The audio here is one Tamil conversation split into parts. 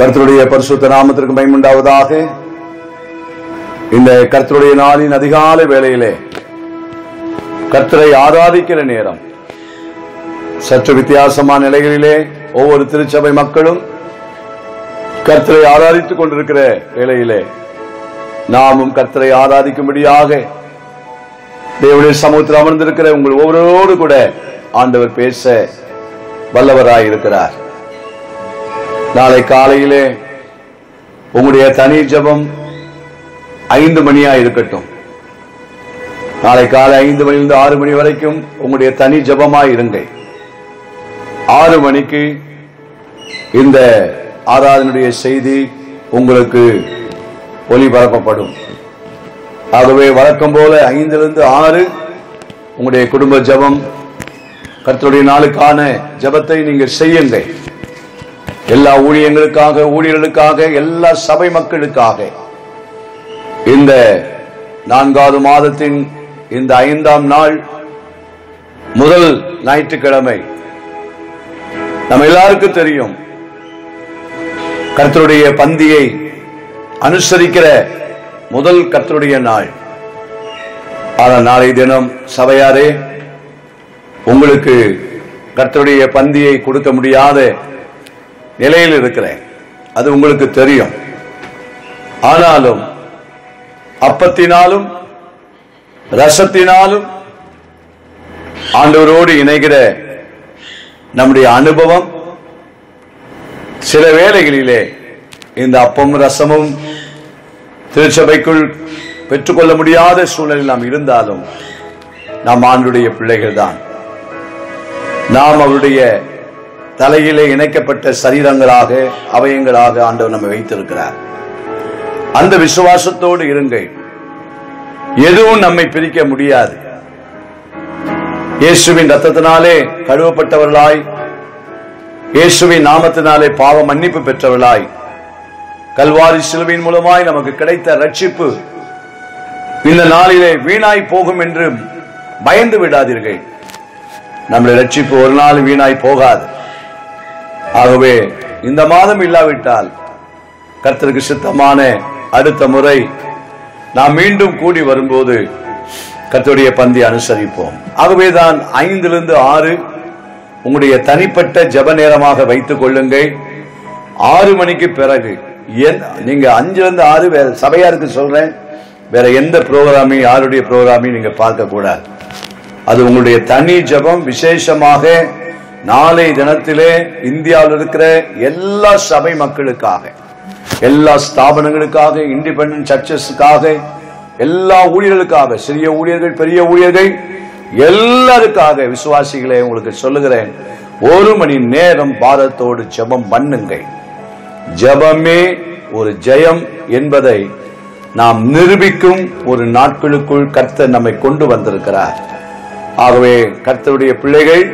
கர்த்தருடைய பரிசுத்த நாமத்திற்கு பயமுண்டாவதாக இந்த கர்த்தருடைய நாளின் அதிகாலை வேளையிலே கர்த்தரை ஆராதிக்கிற நேரம். சற்று வித்தியாசமான நிலைகளிலே ஒவ்வொரு திருச்சபை மக்களும் கர்த்தரை ஆராதித்துக் கொண்டிருக்கிற வேளையிலே நாமும் கர்த்தரை ஆராதிக்கும்படியாக தேவடைய சமூகத்தில் அமர்ந்திருக்கிற உங்கள் ஒவ்வொருவரோடு கூட ஆண்டவர் பேச வல்லவராய் இருக்கிறார் நாளை காலையிலே உங்களுடைய தனி ஜெபம் ஐந்து மணியா இருக்கட்டும் நாளை காலை ஐந்து மணிலிருந்து ஆறு மணி வரைக்கும் உங்களுடைய தனி ஜபமா இருங்க ஆறு மணிக்கு இந்த ஆராதனுடைய செய்தி உங்களுக்கு ஒளிபரப்பப்படும். ஆகவே வழக்கம் போல ஐந்திலிருந்து ஆறு உங்களுடைய குடும்ப ஜெபம் கர்த்தருடைய நாளுக்கான ஜெபத்தை நீங்கள் செய்யுங்கள். எல்லா ஊழியங்களுக்காக ஊழியர்களுக்காக எல்லா சபை மக்களுக்காக. இந்த நான்காவது மாதத்தின் இந்த ஐந்தாம் நாள் முதல் ஞாயிற்றுக்கிழமை. நம்ம எல்லாருக்கும் தெரியும். கர்த்தருடைய பந்தியை அனுசரிக்கிற முதல் கர்த்தருடைய நாள். ஆனால் நாளை தினம் சபையாரே உங்களுக்கு கர்த்தருடைய பந்தியை கொடுக்க முடியாத நிலையில் இருக்கிறேன். அது உங்களுக்கு தெரியும். ஆனாலும் அப்பத்தினாலும் ரசத்தினாலும் ஆண்டவரோடு இணைகிற நம்முடைய அனுபவம் சில வேளைகளிலே இந்த அப்பம் ரசமும் திருச்சபைக்குள் பெற்றுக்கொள்ள முடியாத சூழலில் நாம் இருந்தாலும் நாம் ஆண்டுடைய பிள்ளைகள் தான் நாம் அவருடைய தலையிலே இணைக்கப்பட்ட சரீரங்களாக அவயங்களாக ஆண்டவர் நம்ம வைத்திருக்கிறார். அந்த விசுவாசத்தோடு இருங்கள். எதுவும் நம்மை பிரிக்க முடியாது. இயேசுவின் ரத்தத்தினாலே கழுவப்பட்டவர்களாய் இயேசுவின் நாமத்தினாலே பாவ மன்னிப்பு பெற்றவர்களாய் கல்வாரி சிலுவையின் மூலமாய் நமக்கு கிடைத்த ரட்சிப்பு இந்த நாளிலே வீணாய் போகும் என்று பயந்து விடாதீர்கள். நம்முடைய ரட்சிப்பு ஒரு நாள் வீணாய் போகாது. ஆகவே இந்த மாதம் இல்லாவிட்டால் கர்த்தருக்கு சித்தமான அடுத்த முறை நாம் மீண்டும் கூடி வரும்போது கர்த்தருடைய பந்தி அனுசரிப்போம். ஆகவேதான் ஐந்திலிருந்து ஆறு உங்களுடைய தனிப்பட்ட ஜப நேரமாக வைத்துக் கொள்ளுங்கள். ஆறு மணிக்கு பிறகு நீங்க அஞ்சிலிருந்து ஆறு வேற சபையாருக்கு சொல்றேன். வேற எந்த ப்ரோக்ராமையும் யாருடைய ப்ரோக்ராமையும் நீங்க பார்க்க கூடாது அது உங்களுடைய தனி ஜெபம் விசேஷமாக நாளை தினத்திலே இந்தியாவில் இருக்கிற எல்லா சபை மக்களுக்காக எல்லா ஸ்தாபனங்களுக்காக இண்டிபெண்டன்ட் சர்ச்சஸுக்காக எல்லா ஊழியர்களுக்காக சிறிய ஊழியர்கள் பெரிய ஊழியர்கள் எல்லாருக்காக விசுவாசிகளை உங்களுக்கு சொல்லுகிறேன் ஒரு மணி நேரம் பாரத்தோடு ஜெபம் பண்ணுங்கள். ஜெபமே ஒரு ஜெயம் என்பதை நாம் நிரூபிக்கும் ஒரு நாட்களுக்குள் கர்த்தர் நம்மை கொண்டு வந்திருக்கிறார். ஆகவே கர்த்தருடைய பிள்ளைகள்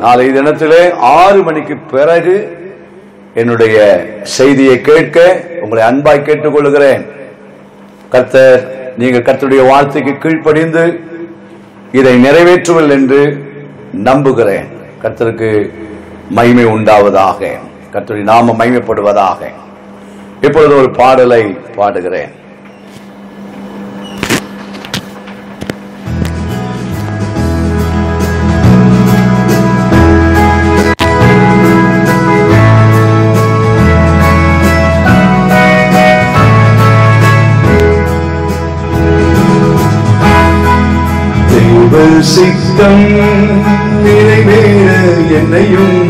நாளை தினத்திலே ஆறு மணிக்கு பிறகு என்னுடைய செய்தியை கேட்க உங்களை அன்பாய் கேட்டுக்கொள்கிறேன் கர்த்தர் நீங்கள் கர்த்தருடைய வார்த்தைக்கு கீழ்ப்படிந்து இதை நிறைவேற்றுவல் என்று நம்புகிறேன். கர்த்தருக்கு மகிமை உண்டாவதாக கர்த்தருடைய நாம மகிமைப்படுவதாக. இப்பொழுது ஒரு பாடலை பாடுகிறேன். சித்தம் நிறைவேற என்னையும்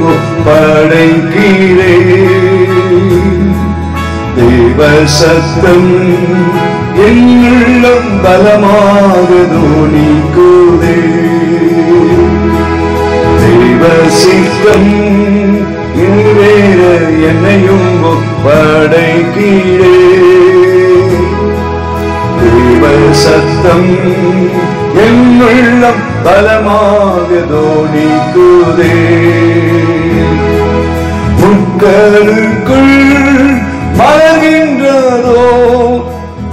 படைக்கிறே. தேவ சத்தம் என் உள்ளம் பலமாக தோணிக்குதே தேவ சித்தம் நிறைவேற என்னையும் படைக்கிறே. தேவ சத்தம் என் உள்ளம் பலமாக தோணிக்குதே முட்களுக்குள் மலர்கின்றதோ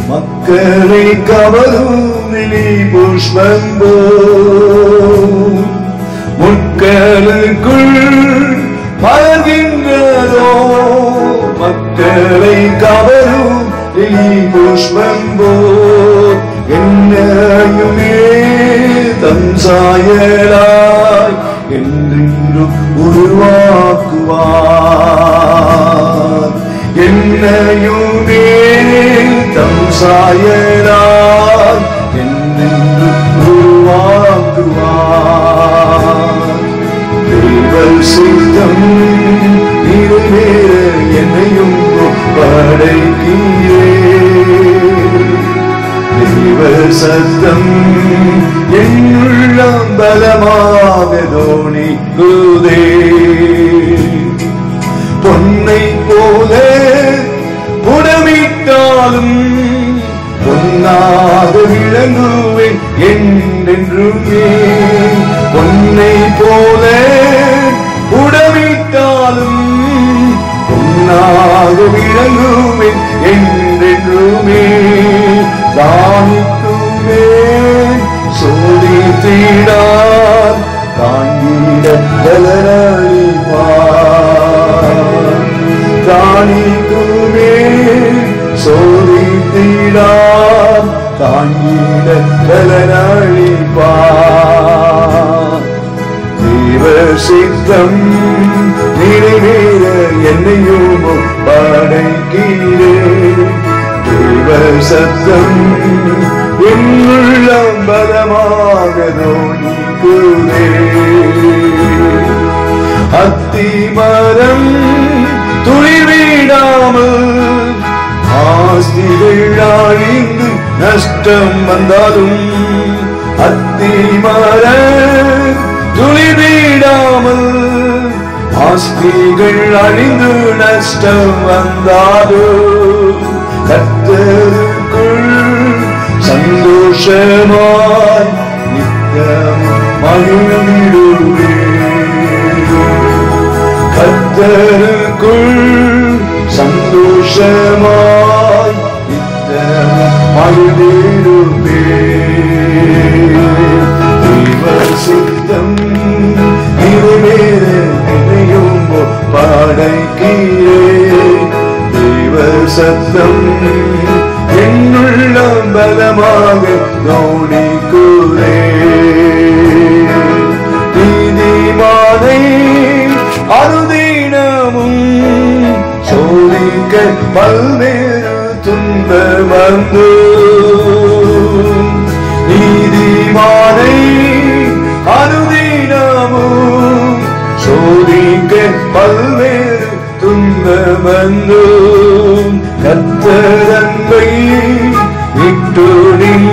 மக்களை கவரும் நிலி புஷ்பந்தோ முட்களுக்குள் மலர்கின்றதோ மக்களை மக்களை கவரும் லீலி புஷ்பம் போல் என்னையுமே சாயலாய் என்றென்றும் உருவாக்குவார். என்னையும் தம் சாயலாய் என்றென்றும் கஷ்டம் வந்தாலும் கத்தருக்குள் சந்தோஷமாய் நித்தம் மகிழ்ந்திடுவே கத்தருக்குள் சந்தோஷமாய் நித்தம் மகிழ்ந்திடுவே தெய்வ சித்தம் நிறைவேற என்னையும் படைக்கிறே தெய்வ சத்தம் என்னுள்ள பலமாக நோடி கூறே நீதிமானை அருதீனமும் சோதிக்க பல்வேறு துன்ப வந்து நீதிமானை அருதீனமும் சோதிக்க பல்வேறு துன்ப வந்து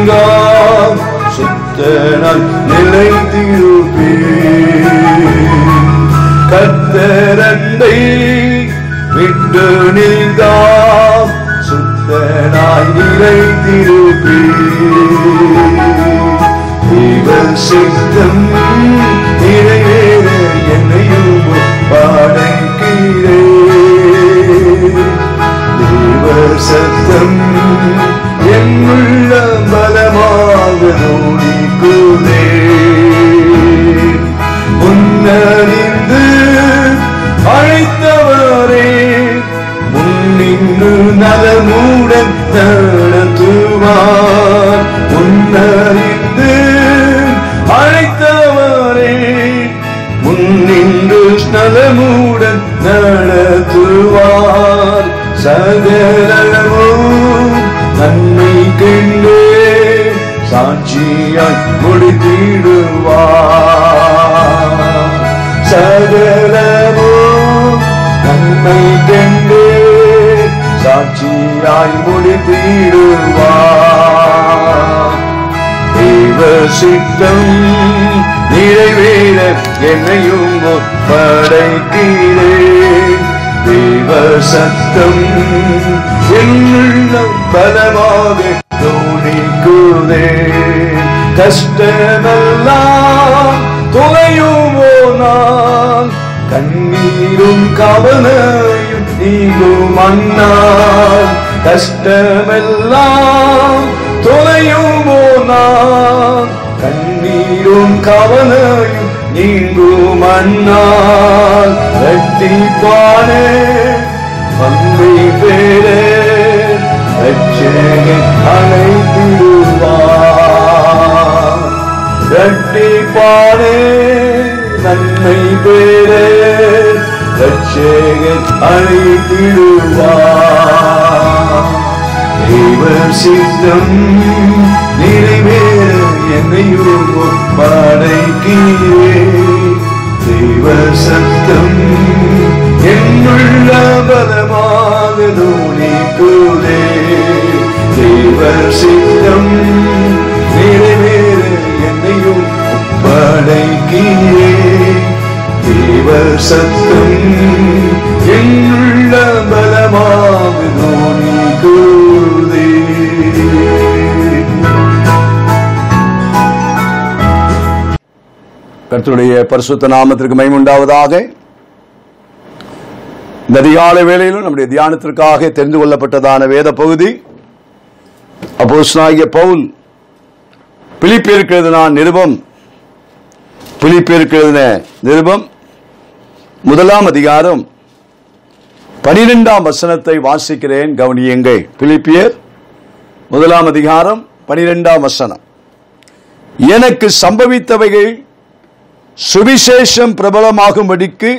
நீங்கா சுத்தனால் நிலைத்திருப்பே கத்தரன்பை விட்டு நீங்கா சுத்தனாய் நிலைத்திருப்பே தேவ சித்தம் நிறைவேற என்னையும் பாடைக்கிறே தேவ சத்தம் என்னுள்ள பலமாக நோடிக்குதே முன்னறிந்து அழைத்தவரே முன்னின்று நலமுடன் நடத்துவார் முன்னறிந்து அழைத்தவரே முன்னின்று நலமுடன் நடத்துவார் சகலமும் சாட்சியாய் முடித்திடுவார். சகலமும் நன்மை கண்டே சாட்சியாய் முடித்திடுவார். தேவ சித்தம் நிறைவேற என்னையும் படைக்கிறே தேவ சத்தம் என்னுள்ள பலமாக தோணிக்குதே கஷ்டமெல்லாம் துளையுமோ நான்? கண்ணீரும் கவலையும் நீங்கும் அண்ணால் கஷ்டமெல்லாம் துளையுமோ நான்? கண்ணீரும் கவலையும் நீங்கும் அண்ணால் வெட்டிப்பானே வந்தை பேரே ரட்சகன் அழைத்திடுவார் ரட்டிப்பானே நன்மை பேர ரட்சகன் அழைத்திடுவார் தேவ சித்தம் நிறைவேற என்னையும் ஒப்படைக்கிறே தேவ சத்தம் என்னுள்ள பலமாக தோணிக்குதே. தேவ சித்தம் நிறைவேற என்னையும் ஒப்படைக்கிறே தேவ சத்தம் எங்குள்ள பலமாகுதோ நீ தோணிக்குதே கர்த்தருடைய பரிசுத்த நாமத்திற்கு மைமுண்டாவதாக இந்த அதிகாலை வேளையிலும் நம்முடைய தியானத்திற்காக தெரிந்து கொள்ளப்பட்டதான வேத பகுதி. அப்போஸ்தலனாகிய பவுல் பிலிப்பியருக்கு எழுதின நிருபம் பிலிப்பியருக்கு எழுதின நிருபம் முதலாம் அதிகாரம் பனிரெண்டாம் வசனத்தை வாசிக்கிறேன் கவனியுங்கள். பிலிப்பியர் முதலாம் அதிகாரம் பனிரெண்டாம் வசனம். எனக்கு சம்பவித்தவைகள் சுவிசேஷம் பிரபலமாகும்படிக்கு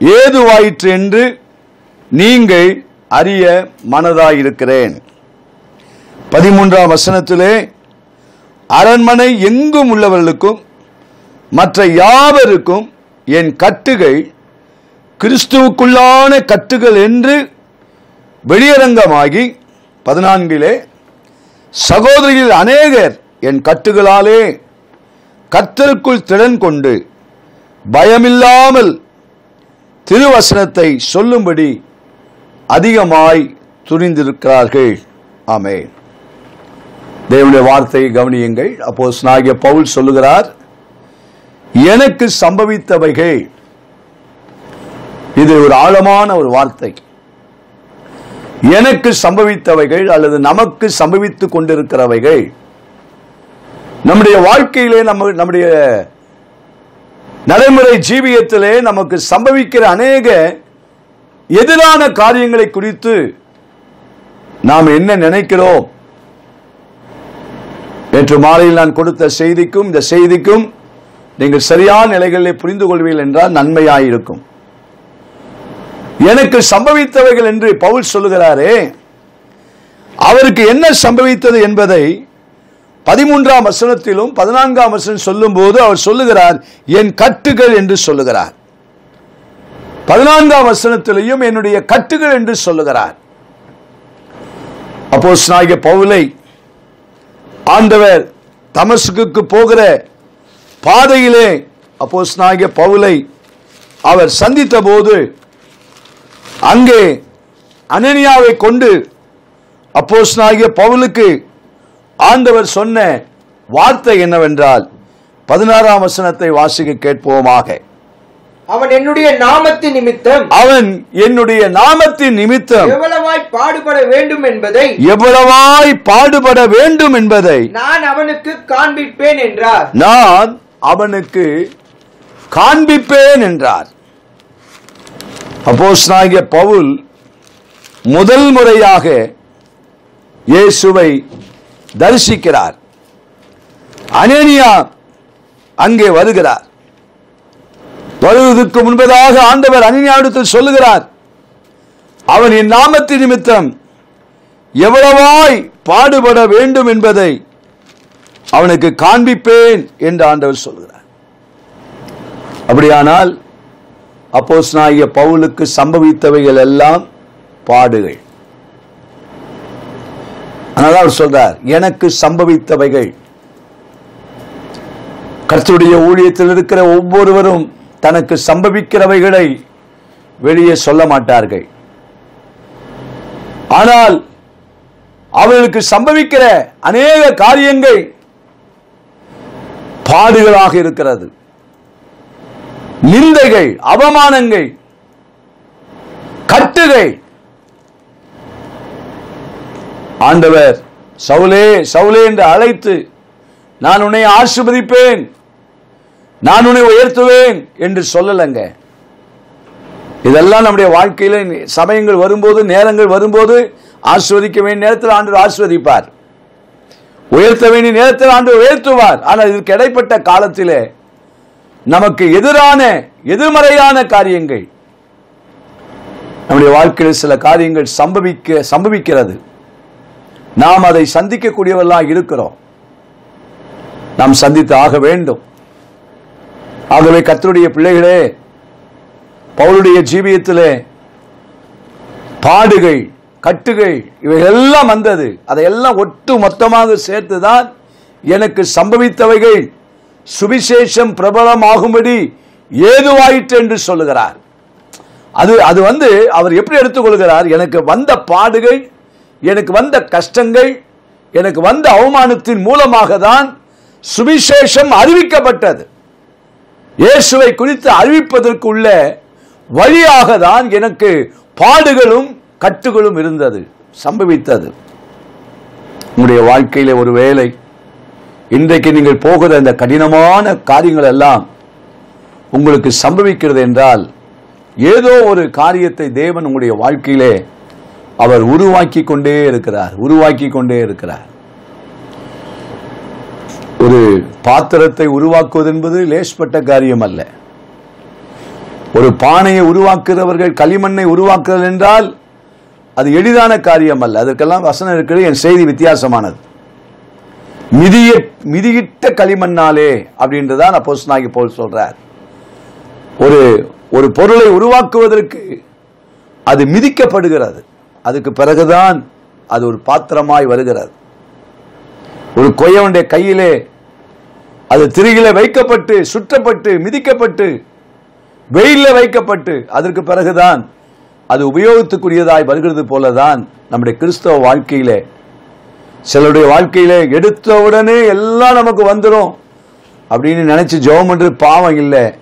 ஏதுவாயிற்று என்று நீங்கள் அறிய மனதாயிருக்கிறேன். பதிமூன்றாம் வசனத்திலே அரண்மனை எங்கும் உள்ளவர்களுக்கும் மற்ற யாவருக்கும் என் கட்டுகள் கிறிஸ்துவுக்குள்ளான கட்டுகள் என்று வெளியரங்கமாகி பதினான்கிலே சகோதரிகள் அநேகர் என் கட்டுகளாலே கர்த்தருக்குள் திறன் கொண்டு பயமில்லாமல் திருவசனத்தை சொல்லும்படி அதிகமாய் துணிந்திருக்கிறார்கள். ஆமே தேவனுடைய வார்த்தையை கவனியுங்கள். அப்போ நாகிய பவுல் சொல்லுகிறார் எனக்கு சம்பவித்தவைகள். இது ஒரு ஆழமான ஒரு வார்த்தை. எனக்கு சம்பவித்தவைகள் அல்லது நமக்கு சம்பவித்துக் கொண்டிருக்கிறவைகள். நம்முடைய வாழ்க்கையிலே நம்ம நம்முடைய நடைமுறை ஜீவியத்திலே நமக்கு சம்பவிக்கிற அநேக எதிரான காரியங்களை குறித்து நாம் என்ன நினைக்கிறோம்? நேற்று மாலையில் நான் கொடுத்த செய்திக்கும் இந்த செய்திக்கும் நீங்கள் சரியான நிலைகளில் புரிந்து கொள்வீர்கள் என்றால் நன்மையாயிருக்கும். எனக்கு சம்பவித்தவைகள் என்று பவுல் சொல்லுகிறாரே அவருக்கு என்ன சம்பவித்தது என்பதை பதிமூன்றாம் வசனத்திலும் பதினான்காம் வசனம் சொல்லும் போது அவர் சொல்லுகிறார் என் கட்டுகள் என்று சொல்லுகிறார். பதினான்காம் வசனத்திலையும் என்னுடைய கட்டுகள் என்று சொல்லுகிறார். அப்போ நாயக பவுலை ஆண்டவர் தமசுக்கு போகிற பாதையிலே அப்போ நாயக பவுலை அவர் சந்தித்த போது அங்கே அனனியாவை கொண்டு அப்போஸ்தலனாகிய பவுலுக்கு ஆண்டவர் சொன்ன வார்த்தை என்னவென்றால் பதினாறாம் வசனத்தை வாசிக்க கேட்போமாக. அவன் என்னுடைய நாமத்தின் நிமித்தம் அவன் என்னுடைய நாமத்தின் நிமித்தம் எவ்வளவாய் பாடுபட வேண்டும் என்பதை எவ்வளவாய் பாடுபட வேண்டும் என்பதை நான் அவனுக்கு காண்பிப்பேன் என்றார். நான் அவனுக்கு காண்பிப்பேன் என்றார். அப்போஸ் நாகிய பவுல் முதல் முறையாக இயேசுவை தரிசிக்கிறார். அனேனியா அங்கே வருகிறார். வருவதற்கு முன்பதாக ஆண்டவர் அனனியாவிடத்தில் சொல்லுகிறார். அவன் என் நாமத்தின் நிமித்தம் எவ்வளவாய் பாடுபட வேண்டும் என்பதை அவனுக்கு காண்பிப்பேன் என்று ஆண்டவர் சொல்கிறார். அப்படியானால் அப்போஸ்தலனாகிய பவுலுக்கு சம்பவித்தவைகள் எல்லாம் பாடுகள். அதனால அவர் சொல்றார் எனக்கு சம்பவித்தவைகள். கர்த்துடைய ஊழியத்தில் இருக்கிற ஒவ்வொருவரும் தனக்கு சம்பவிக்கிறவைகளை வெளியே சொல்ல மாட்டார்கள். ஆனால் அவர்களுக்கு சம்பவிக்கிற அநேக காரியங்கள் பாடுகளாக இருக்கிறது. நிந்தைகள் அவமானங்கள் கட்டுகள். ஆண்டவர் சவுலே சவுலே என்று அழைத்து நான் உன்னை ஆசிர்வதிப்பேன் நான் உன்னை உயர்த்துவேன் என்று சொல்லலைங்க. இதெல்லாம் நம்முடைய வாழ்க்கையில சமயங்கள் வரும்போது நேரங்கள் வரும்போது ஆஸ்வதிக்க வேண்டிய நேரத்தில் ஆண்டு ஆஸ்வதிப்பார் உயர்த்த வேண்டிய நேரத்தில் ஆண்டு உயர்த்துவார். ஆனால் இதற்கு இடைப்பட்ட காலத்திலே நமக்கு எதிரான எதிர்மறையான காரியங்கள் நம்முடைய வாழ்க்கையில் சில காரியங்கள் சம்பவிக்க சம்பவிக்கிறது. நாம் அதை சந்திக்கக்கூடியவர்களாக இருக்கிறோம். நாம் சந்தித்து ஆக வேண்டும். ஆகவே கத்தருடைய பிள்ளைகளே பவுளுடைய ஜீவியத்திலே பாடுகள் கட்டுகள் இவையெல்லாம் வந்தது. அதையெல்லாம் ஒட்டு மொத்தமாக சேர்த்துதான் எனக்கு சம்பவித்தவைகள் சுவிசேஷம் பிரபலமாகும்படி ஏதுவாயிற்று என்று சொல்லுகிறார். அது அது வந்து அவர் எப்படி எடுத்துக்கொள்கிறார்? எனக்கு வந்த பாடுகள் எனக்கு வந்த கஷ்டங்கள் எனக்கு வந்த அவமானத்தின் மூலமாக தான் சுவிசேஷம் அறிவிக்கப்பட்டது. இயேசுவை குறித்து அறிவிப்பதற்கு உள்ள வழியாக தான் எனக்கு பாடுகளும் கட்டுகளும் இருந்தது சம்பவித்தது. உங்களுடைய வாழ்க்கையில ஒரு வேலை இன்றைக்கு நீங்கள் போகிற இந்த கடினமான காரியங்கள் எல்லாம் உங்களுக்கு சம்பவிக்கிறது என்றால் ஏதோ ஒரு காரியத்தை தேவன் உங்களுடைய வாழ்க்கையிலே அவர் உருவாக்கி கொண்டே இருக்கிறார் உருவாக்கி கொண்டே இருக்கிறார். ஒரு பாத்திரத்தை உருவாக்குவது என்பது லேஸ்பட்ட காரியம் அல்ல. ஒரு பானையை உருவாக்குறவர்கள் களிமண்ணை உருவாக்குதல் என்றால் அது எளிதான காரியம் அல்ல அதற்கெல்லாம் வசனம் இருக்கிறது என் செய்தி வித்தியாசமானது. மிதிய மிதியிட்ட களிமண்ணாலே அப்படின்றதான் அப்போஸ்தலனாகிய போல் சொல்றார். ஒரு ஒரு பொருளை உருவாக்குவதற்கு அது மிதிக்கப்படுகிறது. அதுக்கு பிறகுதான் அது ஒரு பாத்திரமாய் வருகிறது. ஒரு கொய்யவனுடைய கையிலே அது திருகில வைக்கப்பட்டு சுற்றப்பட்டு மிதிக்கப்பட்டு வெயிலில் வைக்கப்பட்டு அதற்கு பிறகுதான் அது உபயோகத்துக்குரியதாய் வருகிறது போலதான் நம்முடைய கிறிஸ்தவ வாழ்க்கையிலே. சிலருடைய வாழ்க்கையிலே எடுத்த உடனே எல்லாம் நமக்கு வந்துடும் அப்படின்னு நினைச்சு ஜெபம் என்று பாவம் இல்லை.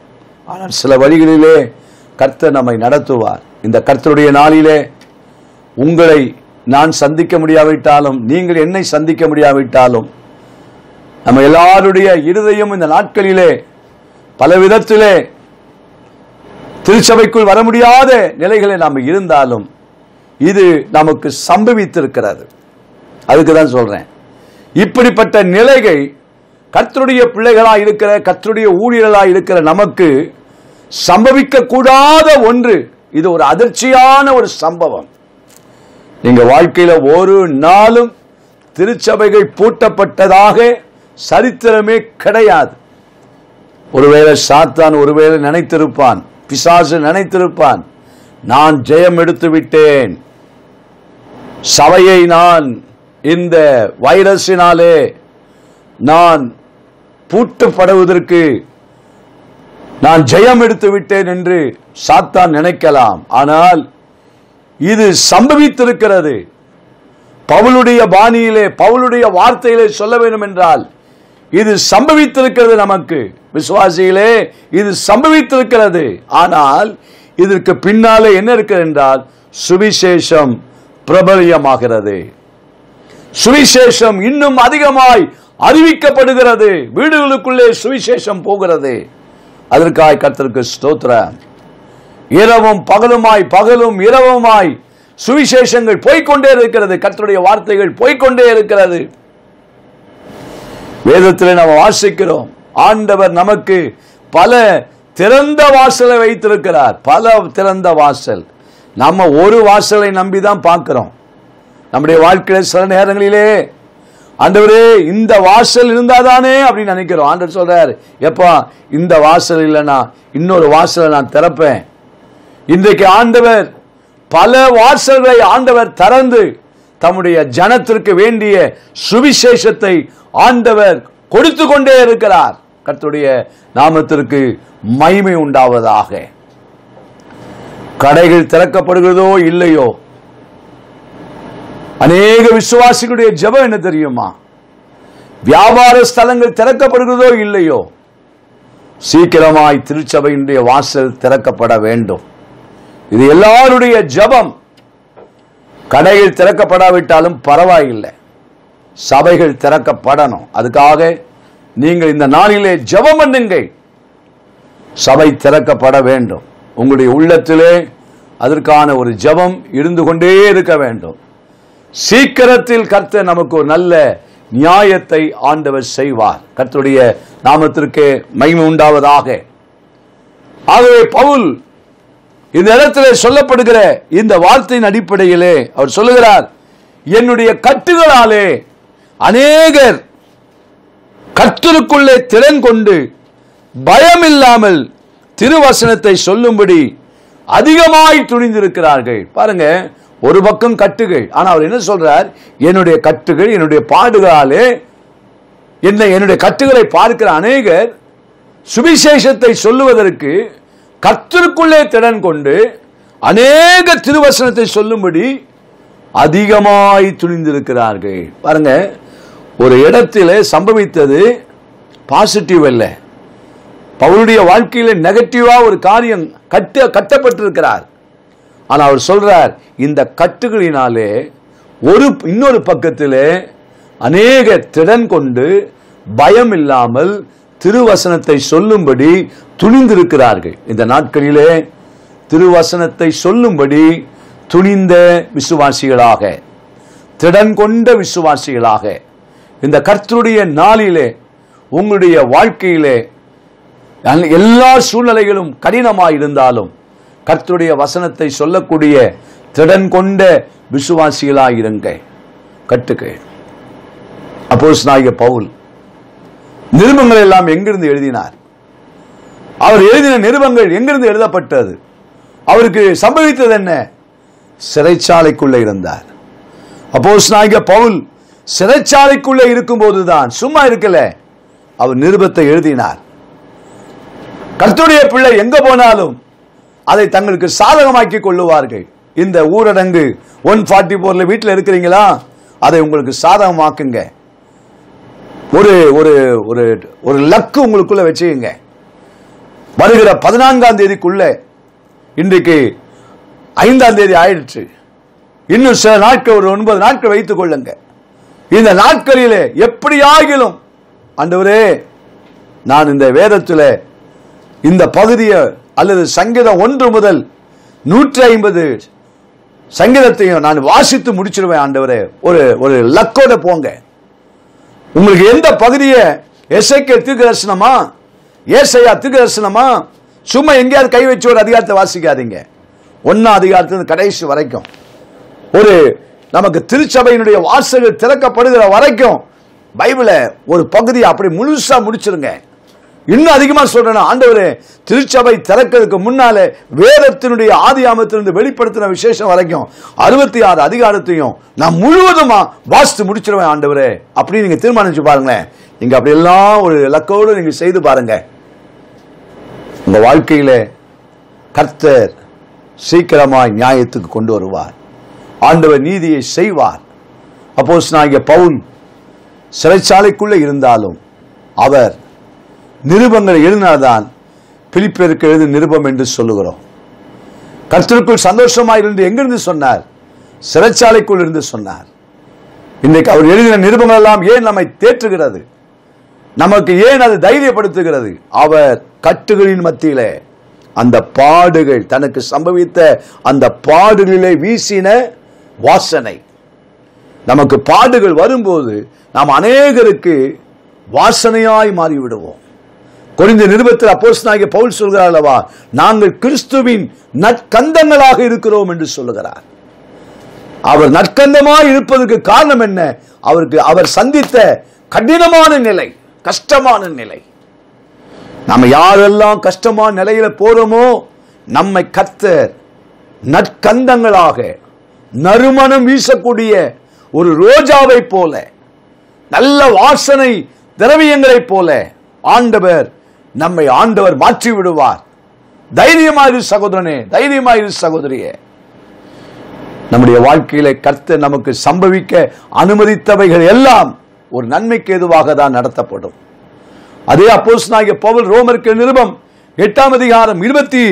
ஆனால் சில வழிகளிலே கர்த்தர் நம்மை நடத்துவார். இந்த கர்த்தருடைய நாளிலே உங்களை நான் சந்திக்க முடியாவிட்டாலும் நீங்கள் என்னை சந்திக்க முடியாவிட்டாலும் நம்ம எல்லாருடைய இருதயம் இந்த நாட்களிலே பல விதத்திலே திருச்சபைக்குள் வர முடியாத நிலைகளை நாம் இருந்தாலும் இது நமக்கு சம்பவித்திருக்கிறது. அதுக்கு தான் சொல்றேன். இப்படிப்பட்ட நிலைகள் கர்த்தருடைய பிள்ளைகளாக இருக்கிற கர்த்தருடைய ஊழியர்களாக இருக்கிற நமக்கு சம்பவிக்க கூடாத ஒன்று. இது ஒரு அதிர்ச்சியான ஒரு சம்பவம். நீங்க வாழ்க்கையில் ஒரு நாளும் திருச்சபைகள் பூட்டப்பட்டதாக சரித்திரமே கிடையாது. ஒருவேளை சாத்தான் ஒருவேளை நினைத்திருப்பான். பிசாசு நினைத்திருப்பான் நான் ஜெயம் எடுத்து விட்டேன். சபையை நான் இந்த வைரஸினாலே நான் பூட்டப்படுவதற்கு நான் ஜெயம் எடுத்து விட்டேன் என்று சாத்தான் நினைக்கலாம். ஆனால் இது சம்பவித்திருக்கிறது. பவுலுடைய பாணியிலே பவுலுடைய வார்த்தையிலே சொல்ல வேண்டும் என்றால் இது சம்பவித்திருக்கிறது நமக்கு. விசுவாசிகளே இது சம்பவித்திருக்கிறது. ஆனால் இதற்கு பின்னாலே என்ன இருக்கிறது என்றால் சுவிசேஷம் பிரபலியமாகிறது. சுவிசேஷம் இன்னும் அதிகமாய் அறிவிக்கப்படுகிறது. வீடுகளுக்குள்ளே சுவிசேஷம் போகிறது. அதற்காய் கத்திற்கு ஸ்தோத்திர இரவும் பகலுமாய் பகலும் இரவுமாய் சுவிசேஷங்கள் போய்கொண்டே இருக்கிறது. கத்தருடைய வார்த்தைகள் போய்க்கொண்டே இருக்கிறது. வேதத்தில் நாம் வாசிக்கிறோம். ஆண்டவர் நமக்கு பல திறந்த வாசலை வைத்திருக்கிறார். பல திறந்த வாசல். நம்ம ஒரு வாசலை நம்பி தான் பார்க்கிறோம். நம்முடைய வாழ்க்கையில் சில நேரங்களிலே ஆண்டவரே இந்த வாசல் இருந்தாதானே அப்படின்னு நினைக்கிறோம். ஆண்டவர் சொல்றார் எப்பா இந்த வாசல் இல்லைன்னா இன்னொரு வாசலை நான் திறப்பேன். இன்றைக்கு ஆண்டவர் பல வாசல்களை ஆண்டவர் திறந்து தம்முடைய ஜனத்திற்கு வேண்டிய சுவிசேஷத்தை ஆண்டவர் கொடுத்து கொண்டே இருக்கிறார். கர்த்துடைய நாமத்திற்கு மகிமை உண்டாவதாக. கடைகள் திறக்கப்படுகிறதோ இல்லையோ? அநேக விசுவாசிகளுடைய ஜெபம் என்ன தெரியுமா? வியாபார ஸ்தலங்கள் திறக்கப்படுகிறதோ இல்லையோ? சீக்கிரமாய் திருச்சபையினுடைய வாசல் திறக்கப்பட வேண்டும். இது எல்லாருடைய ஜெபம். கடைகள் திறக்கப்படாவிட்டாலும் பரவாயில்லை. சபைகள் திறக்கப்படணும். அதுக்காக நீங்கள் இந்த நாளிலே ஜெபம் பண்ணுங்கள். சபை திறக்கப்பட வேண்டும். உங்களுடைய உள்ளத்திலே அதற்கான ஒரு ஜெபம் இருந்து கொண்டே இருக்க வேண்டும். சீக்கிரத்தில் கர்த்தர் நமக்கு ஒரு நல்ல நியாயத்தை ஆண்டவர் செய்வார். கர்த்தருடைய நாமத்திற்கு மகிமை உண்டாவதாக. ஆகவே பவுல் இந்த இடத்துல சொல்லப்படுகிற இந்த வார்த்தையின் அடிப்படையிலே அவர் சொல்லுகிறார் என்னுடைய கட்டுகளாலே அநேகர் கர்த்தருக்குள்ளே திறன் கொண்டு பயம் இல்லாமல் திருவசனத்தை சொல்லும்படி அதிகமாய் துணிந்திருக்கிறார்கள். பாருங்க ஒரு பக்கம் கட்டுகள். ஆனால் அவர் என்ன சொல்றார்? என்னுடைய கட்டுகள் என்னுடைய பாடுகளாலே என்ன என்னுடைய கட்டுகளை பார்க்கிற அநேகர் சுவிசேஷத்தை சொல்லுவதற்கு கர்த்தருக்குள்ளே திறன் கொண்டு அநேக திருவசனத்தை சொல்லும்படி அதிகமாய் துணிந்திருக்கிறார்கள். பாருங்க ஒரு இடத்துல சம்பவித்தது பாசிட்டிவ் அல்ல. பவுளுடைய வாழ்க்கையில நெகட்டிவா ஒரு காரியம் கட்ட கட்டப்பட்டிருக்கிறார். ஆனா அவர் சொல்றார் இந்த கட்டுகளினாலே ஒரு இன்னொரு பக்கத்திலே அநேக திறன் கொண்டு பயம் இல்லாமல் திருவசனத்தை சொல்லும்படி துணிந்திருக்கிறார்கள். இந்த நாட்களிலே திருவசனத்தை சொல்லும்படி துணிந்த விசுவாசிகளாக திடன் கொண்ட விசுவாசிகளாக இந்த கர்த்தருடைய நாளிலே உங்களுடைய வாழ்க்கையிலே எல்லா சூழ்நிலைகளும் கடினமாக இருந்தாலும் கர்த்தருடைய வசனத்தை சொல்லக்கூடிய திடன் கொண்ட விசுவாசிகளாக இருங்க கட்டுக்கள் அப்போஸ் நாயக பவுல் நிருபங்கள் எல்லாம் எங்கிருந்து எழுதினார்? அவர் எழுதின நிருபங்கள் எங்கிருந்து எழுதப்பட்டது? அவருக்கு சம்பவித்தது என்ன? சிறைச்சாலைக்குள்ளே இருந்தார். அப்போஸ் நாயக பவுல் சிறைச்சாலைக்குள்ளே இருக்கும்போதுதான் சும்மா இருக்கல அவர் நிருபத்தை எழுதினார். கர்த்தருடைய பிள்ளை எங்க போனாலும் அதை தங்களுக்கு சாதகமாக்கி கொள்ளுவார்கள். இந்த ஊரடங்கு ஒன் ஃபார்ட்டி போர்ல வீட்டில் இருக்கிறீங்களா? அதை உங்களுக்கு சாதகமாக்குங்க. ஒரு ஒரு ஒரு ஒரு லக்கு உங்களுக்குள்ள வச்சுக்கங்க. வருகிற பதினான்காம் தேதிக்குள்ள இன்றைக்கு ஐந்தாம் தேதி ஆயிடுச்சு. இன்னும் சில நாட்கள் ஒரு ஒன்பது நாட்கள் வைத்துக் கொள்ளுங்க. இந்த நாட்களிலே எப்படி ஆகிலும் ஆண்டவரே நான் இந்த வேதத்தில் இந்த பகுதியை அல்லது சங்கீதம் ஒன்று முதல் நூற்றி ஐம்பது சங்கீதத்தையும் நான் வாசித்து முடிச்சிருவேன் ஆண்டவரே. ஒரு ஒரு லக்கோட போங்க. உங்களுக்கு எந்த பகுதியை எஸ்ஐக்கு தீர்க்க தரிசனமா ஏசையா தீர்க்க தரிசனமா? சும்மா எங்கேயாவது கை வச்சு ஒரு அதிகாரத்தை வாசிக்காதீங்க. ஒன்னா அதிகாரத்திலிருந்து கடைசி வரைக்கும். ஒரு நமக்கு திருச்சபையினுடைய வாசல்கள் திறக்கப்படுகிற வரைக்கும் பைபிளை ஒரு பகுதியை அப்படி முழுசா முடிச்சிருங்க. இன்னும் அதிகமா சொல்றேன் ஆண்டவரே திருச்சபை திறக்கிறதுக்கு முன்னாலே வேதத்தினுடைய ஆதியாமத்திலிருந்து வெளிப்படுத்தின விசேஷம் வரைக்கும் அறுபத்தி ஆறு அதிகாரத்தையும் நான் முழுவதுமா வாசித்து முடிச்சிருவேன் ஆண்டவரே. அப்படின்னு நீங்க தீர்மானிச்சு பாருங்களேன். நீங்க அப்படி எல்லாம் ஒரு இலக்கோடு நீங்க செய்து பாருங்க. உங்க வாழ்க்கையில கர்த்தர் சீக்கிரமாய் நியாயத்துக்கு கொண்டு வருவார். ஆண்டவர் நீதியை செய்வார். அப்போஸ் நாகிய பவுல் சிறைச்சாலைக்குள்ள இருந்தாலும் அவர் நிருபங்களை எழுதினால்தான் பிலிப்பியருக்கு எழுதி நிருபம் என்று சொல்லுகிறோம். கர்த்தருக்குள் சந்தோஷமாக இருந்து எங்கிருந்து சொன்னார்? சிறைச்சாலைக்குள் இருந்து சொன்னார். இன்றைக்கு அவர் எழுதின நிருபங்கள் எல்லாம் ஏன் நம்மை தேற்றுகிறது? நமக்கு ஏன் அது தைரியப்படுத்துகிறது? அவர் கட்டுகளின் மத்தியிலே அந்த பாடுகள் தனக்கு சம்பவித்த அந்த பாடுகளிலே வீசின வாசனை. நமக்கு பாடுகள் வரும்போது நாம் அநேகருக்கு வாசனையாய் மாறிவிடுவோம். கொரிந்த நிருபத்தில் அப்போஸ்தனாகிய பவுல் சொல்கிறார் அல்லவா? நாங்கள் கிறிஸ்துவின் நற்கந்தங்களாக இருக்கிறோம் என்று சொல்லுகிறார். அவர் நற்கந்தமாக இருப்பதற்கு காரணம் என்ன? அவருக்கு அவர் சந்தித்த கடினமான நிலை கஷ்டமான நிலை. நம்ம யாரெல்லாம் கஷ்டமான நிலையில போறோமோ நம்மை கத்தர் நற்கந்தங்களாக நறுமணம் வீசக்கூடிய ஒரு ரோஜாவை போல நல்ல வாசனை திரவியங்களைப் போல ஆண்டவர் நம்மை ஆண்டவர் மாற்றி விடுவார் தைரியமாயிரு சகோதரனே தைரியமாயிரு சகோதரியே. நம்முடைய வாழ்க்கையில கர்த்தர் நமக்கு சம்பவிக்க அனுமதித்தவைகள் எல்லாம் ஒரு நன்மைக்கு எதுவாக தான் நடத்தப்படும். அதே அப்போஸ் பவுல் ரோமருக்கு நிருபம் எட்டாம் அதிகாரம் இருபத்தி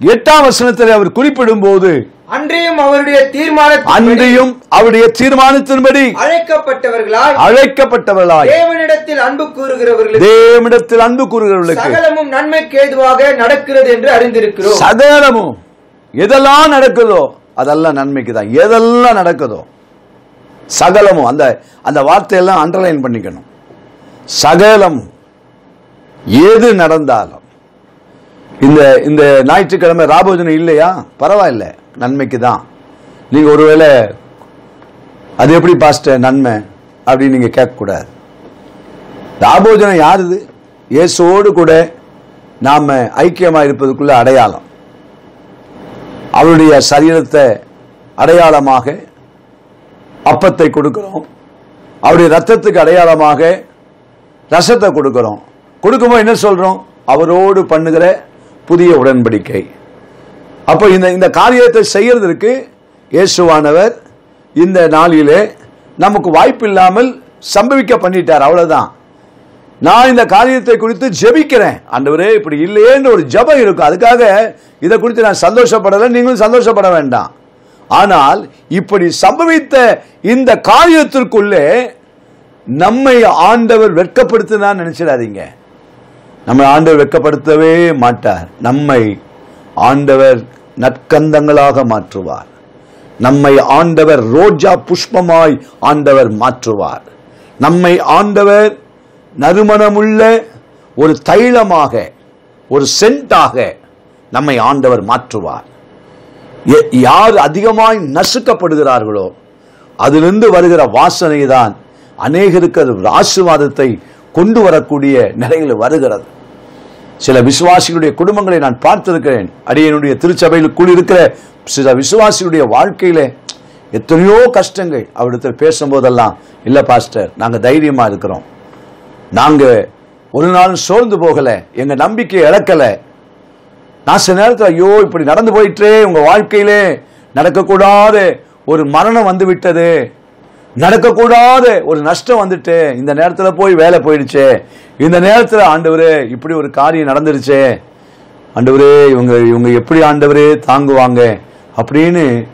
எட்டாம் வசனத்தில் அவர் குறிப்பிடும் போது அன்றையும் அவருடைய தீர்மானத்தின்படி அன்றையும் அவருடைய தீர்மானத்தின்படி அழைக்கப்பட்டவர்களாய் அழைக்கப்பட்டவர்களாய். தேவனிடத்தில் அன்பு கூறுகிறவர்களுக்கு தேவனிடத்தில் அன்பு கூறுகிறவர்களுக்கு சகலமும் நன்மைக்கு ஏதுவாக நடக்கிறது என்று அறிந்திருக்கிறோம். சகலமும் எதெல்லாம் நடக்குதோ அதெல்லாம் நன்மைக்கு தான் எதெல்லாம் நடக்குதோ சகலமும் அந்த அந்த வார்த்தையெல்லாம் அண்டர்லைன் பண்ணிக்கணும். சகலம் எது நடந்தாலும் இந்த இந்த ஞாயிற்றுக்கிழமை ராபோஜனம் இல்லையா? பரவாயில்ல. நன்மைக்கு தான் நீங்க ஒருவேளை அது எப்படி பாஸ்ட நன்மை அப்படின்னு நீங்க கேட்கக்கூடாது. ராபோஜனம் யாருது? இயேசுவோடு கூட நாம ஐக்கியமா இருப்பதுக்குள்ள அடையாளம். அவருடைய சரீரத்தை அடையாளமாக அப்பத்தை கொடுக்கிறோம். அவருடைய ரத்தத்துக்கு அடையாளமாக ரசத்தை கொடுக்கிறோம். கொடுக்கும்போது என்ன சொல்றோம்? அவரோடு பண்ணுகிற புதிய உடன்படிக்கை. அப்போ இந்த இந்த காரியத்தை செய்யறதற்கு இயேசுவானவர் இந்த நாளிலே நமக்கு வாய்ப்பு இல்லாமல் சம்பவிக்க பண்ணிட்டார். அவ்வளவுதான். நான் இந்த காரியத்தை குறித்து ஜெபிக்கிறேன். ஆண்டவரே இப்படி இல்லையேன்னு ஒரு ஜெபம் இருக்கும். அதுக்காக இதை குறித்து நான் சந்தோஷப்படலை நீங்களும் சந்தோஷப்பட வேண்டாம். ஆனால் இப்படி சம்பவித்த இந்த காரியத்திற்குள்ளே நம்மை ஆண்டவர் வெட்கப்படுத்தினா நினைச்சிடாதீங்க. நம்மை ஆண்டவர் வெட்கப்படுத்தவே மாட்டார். நம்மை ஆண்டவர் நற்கந்தங்களாக மாற்றுவார். நம்மை ஆண்டவர் ரோஜா புஷ்பமாய் ஆண்டவர் மாற்றுவார். நம்மை ஆண்டவர் நறுமணமுள்ள ஒரு தைலமாக ஒரு சென்ட்டாக நம்மை ஆண்டவர் மாற்றுவார். யார் அதிகமாய் நசுக்கப்படுகிறார்களோ அதிலிருந்து வருகிற வாசனை தான் அநேகருக்கு அது ஆசீர்வாதத்தை கொண்டு வரக்கூடிய நிலையில் வருகிறது. சில விசுவாசிகளுடைய குடும்பங்களை நான் பார்த்திருக்கிறேன். அடியனுடைய திருச்சபையில் கூடியிருக்கிற சில விசுவாசிகளுடைய வாழ்க்கையில எத்தனையோ கஷ்டங்கள் அவரிடத்தில் பேசும்போதெல்லாம் இல்லை பாஸ்டர் நாங்கள் தைரியமா இருக்கிறோம். நாங்கள் ஒரு நாளும் சோர்ந்து போகலை எங்கள் நம்பிக்கையை இழக்கலை. நான் சில நேரத்தில் ஐயோ இப்படி நடந்து போயிட்டே உங்கள் வாழ்க்கையிலே நடக்கக்கூடாது. ஒரு மரணம் வந்து விட்டது நடக்கக்கூடாத. ஒரு நஷ்டம் வந்துட்டு இந்த நேரத்தில் போய் வேலை போயிடுச்சே. இந்த நேரத்தில் ஆண்டவரே இப்படி ஒரு காரியம் நடந்துருச்சு. ஆண்டவரே இவங்க இவங்க எப்படி ஆண்டவரே தாங்குவாங்க? அப்படின்னு